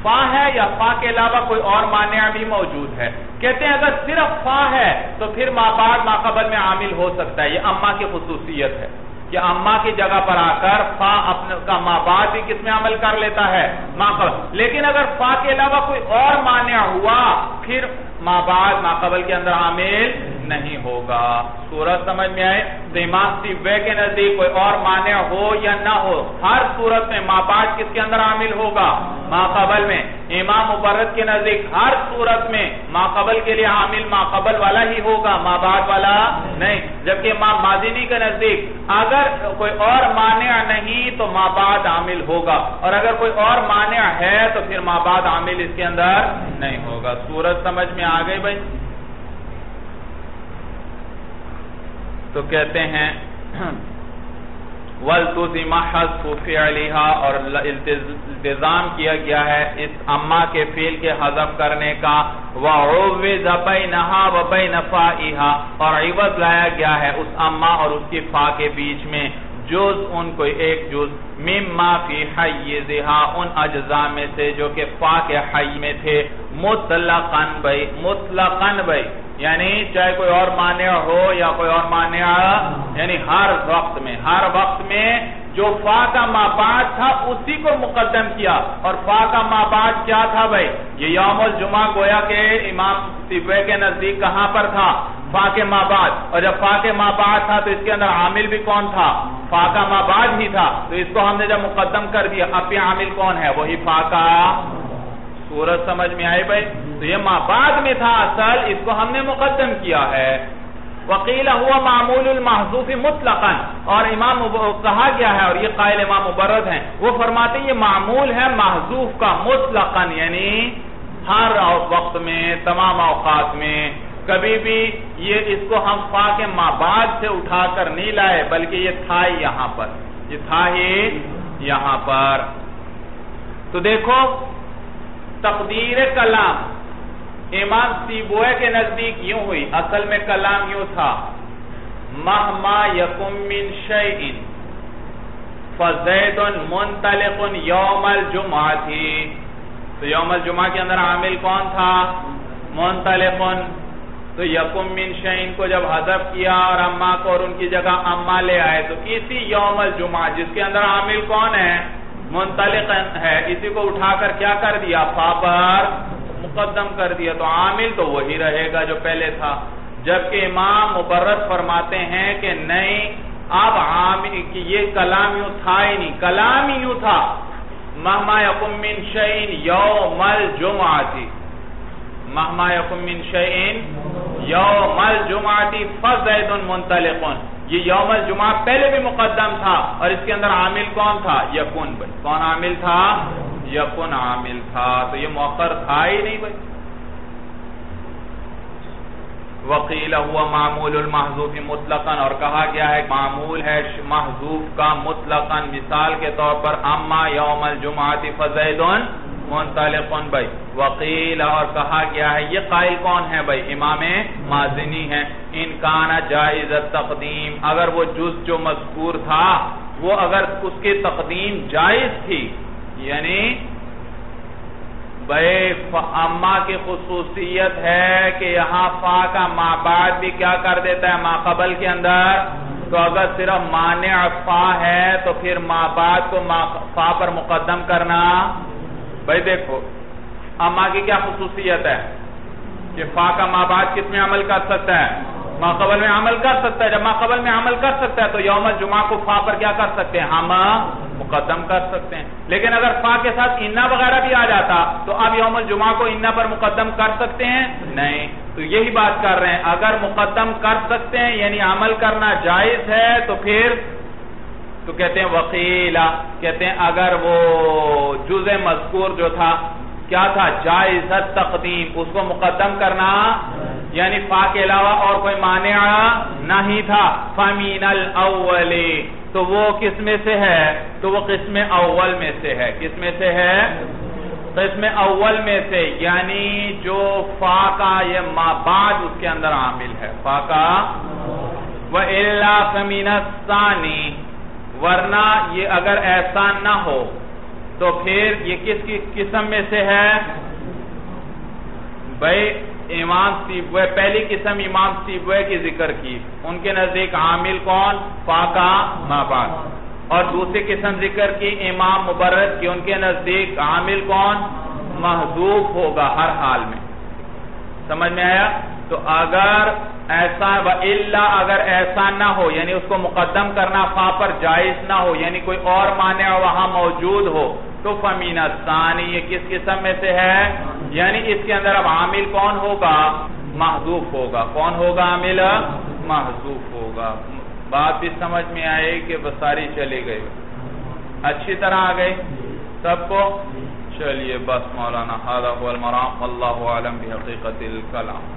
فا ہے یا فا کے علاوہ کوئی اور مانع بھی موجود ہے۔ کہتے ہیں اگر صرف فا ہے تو پھر ما بعد ما قبل میں عامل ہو سکتا ہے۔ یہ اما کی خصوصیت ہے۔ کہ اما کی جگہ پر آ کر فا اپنے کا ما بعد بھی کس میں عمل کر لیتا ہے؟ ما قبل۔ لیکن اگر فا کے علاوہ کوئی اور مانع ہوا، پھر ما بعد ما قبل کے اندر عامل نہیں ہوگا۔ صورت سمجھ میں آئے؟ تو امام سیوے کے نزدیک کوئی اور مانع ہو یا نہ ہو، ہر صورت میں ما بعد کس کے اندر عامل ہوگا؟ ما قبل میں۔ امام مبرد کے نزدیک ہر صورت میں ما قبل کے لیے عامل ما قبل والا ہی ہوگا، ما بعد والا نہیں۔ جبکہ امام مازنی کے نزدیک اگر کوئی اور مانع نہیں تو ما بعد عامل ہوگا۔ اور اگر کوئی اور مانع ہے تو پھر ما بعد عامل اس کے اندر نہیں ہوگا۔ صورت سمجھ میں آ گئی بھائی؟ تو کہتے ہیں وَالْتُزِمَ حَذْفُ فِعْلِهَا اور التزام کیا گیا ہے اس اما کے فیل کے حذف کرنے کا۔ وَعُوِّذَ بَيْنَهَا وَبَيْنَ فَائِهَا اور عوض لایا گیا ہے اس اما اور اس کی فا کے بیچ میں۔ جز ان کو ایک جز۔ مما فی حیزہا ان اجزاء میں سے جو کہ فا کے حی میں تھے۔ مطلقاً بھئی مطلقاً بھئی۔ یعنی چاہے کوئی اور مانع ہو یا کوئی اور مانع یعنی ہر وقت میں، ہر وقت میں جو فا کا ما بعد تھا، اسی کو مقدم کیا۔ اور فا کا ما بعد کیا تھا بھائی؟ یہ یوم الجمعہ گویا کہ امام سبوے کے نزدیک کہاں پر تھا؟ فا کے ماں بعد اور جب فا کے ماں بعد تھا تو اس کے اندر عامل بھی کون تھا؟ فا کا ماں بعد ہی تھا۔ تو اس کو ہم نے جب مقدم کر دیا، اب یہ عامل کون ہے؟ وہی فا کا سورج سمجھ میں آئے بھائی، تو یہ ماں بعد میں تھا اصل، اس کو ہم نے مقدم کیا ہے۔ وکیلا ہوا معمول المحضوف مطلقا، اور امام کہا گیا ہے، اور یہ قائل امام مبرد ہیں۔ وہ فرماتے ہیں یہ معمول ہے محضوف کا مطلقا یعنی ہر وقت میں، تمام اوقات میں۔ کبھی بھی یہ اس کو ہم فا کے ماں بعد سے اٹھا کر نہیں لائے، بلکہ یہ تھا ہی یہاں پر۔ یہ تھا ہی یہاں پر۔ تو دیکھو تقدیر کلام۔ امام سیبوئے کے نزدیک یوں ہوئی، اصل میں کلام یوں تھا۔ مہما یکم من شیئن فزید منطلق یوم الجمعہ۔ تھی تو یوم الجمعہ کے اندر عامل کون تھا؟ منطلق۔ تو یکم من شیئن کو جب حضب کیا اور اما کو اور ان کی جگہ اما لے آئے، تو اسی یوم الجمعہ؟ جس کے اندر عامل کون ہے؟ منطلق ہے، اسی کو اٹھا کر کیا کر دیا؟ فا پر مقدم کر دیا۔ تو عامل تو وہی رہے گا جو پہلے تھا۔ جبکہ امام مبرد فرماتے ہیں کہ نہیں، اب عامل یہ کلام یوں تھا ہی نہیں۔ کلام یوں تھا۔ مہما یقم من شعین یوم الجمعاتی مہما یقم من شعین یوم الجمعاتی فزید منطلقن یہ یوم الجمعہ پہلے بھی مقدم تھا اور اس کے اندر عامل کون تھا؟ یکن بھائی۔ کون عامل تھا؟ یکن عامل تھا۔ تو یہ موقر تھا ہی نہیں بھائی۔ وقیل ہوا معمول المحضوف مطلقا اور کہا گیا ہے، معمول ہے محضوف کا مطلقا مثال کے طور پر، اما یوم الجمعہ فزیدن منطلقن بھائی؟ وقیل اور کہا گیا ہے، یہ قائل کون ہے بھائی؟ امام مازنی ہے ان کانا جائز تقدیم۔ اگر وہ جز جو مذکور تھا، وہ اگر اس کی تقدیم جائز تھی یعنی بھائی اما کی خصوصیت ہے کہ یہاں فا کا ما بعد بھی کیا کر دیتا ہے، ما قبل کے اندر۔ تو اگر صرف مانع فا ہے، تو پھر ما بعد کو فا پر مقدم کرنا۔ بھائی دیکھو اما کی کیا خصوصیت ہے؟ کہ فا کا ما بعد کس میں عمل کر سکتا ہے؟ ما قبل میں عمل کر سکتا ہے۔ جب ما قبل میں عمل کر سکتا ہے تو یوم الجمعہ کو فا پر کیا کر سکتے ہیں؟ ہم مقدم کر سکتے ہیں۔ لیکن اگر فا کے ساتھ انا وغیرہ بھی آ جاتا تو اب یوم الجمعہ کو انا پر مقدم کر سکتے ہیں؟ نہیں۔ تو یہی بات کر رہے ہیں۔ اگر مقدم کر سکتے ہیں یعنی عمل کرنا جائز ہے تو پھر تو کہتے ہیں وقیلہ، کہتے ہیں اگر وہ جز مذکور جو تھا، کیا تھا؟ جائزت تقدیم اس کو مقدم کرنا یعنی فا کے علاوہ اور کوئی مانع نہیں تھا۔ فمین الاولی تو وہ کس میں سے ہے؟ تو وہ قسم اول میں سے ہے۔ کس میں سے ہے؟ قسم اول میں سے یعنی جو فا کا یہ بعد اس کے اندر عامل ہے۔ فا کا وَإِلَّا فَمِنَ الثَّانِ ورنہ یہ اگر ایسا نہ ہو، تو پھر یہ کس کی قسم میں سے ہے؟ بھائی، امام سیبوے پہلی قسم امام سیبوے کی ذکر کی۔ ان کے نزدیک عامل کون؟ فاقہ ماباد اور دوسری قسم ذکر کی امام مبرد کی، ان کے نزدیک عامل کون؟ محضوب ہوگا ہر حال میں۔ سمجھ میں آیا؟ تو اگر ایسا اللہ اگر ایسا نہ ہو یعنی اس کو مقدم کرنا فا پر جائز نہ ہو یعنی کوئی اور معنی وہاں موجود ہو، تو فمین ثانی یہ کس قسم میں سے ہے؟ یعنی اس کے اندر اب عامل کون ہوگا؟ محضوف ہوگا۔ کون ہوگا عامل؟ محضوف ہوگا۔ بات بھی سمجھ میں آئے کہ بساری چلی گئی۔ اچھی طرح آ گئی؟ سب کو؟ چلیے، بس مولانا المرام اللہ عالم بحقیقت الکلام۔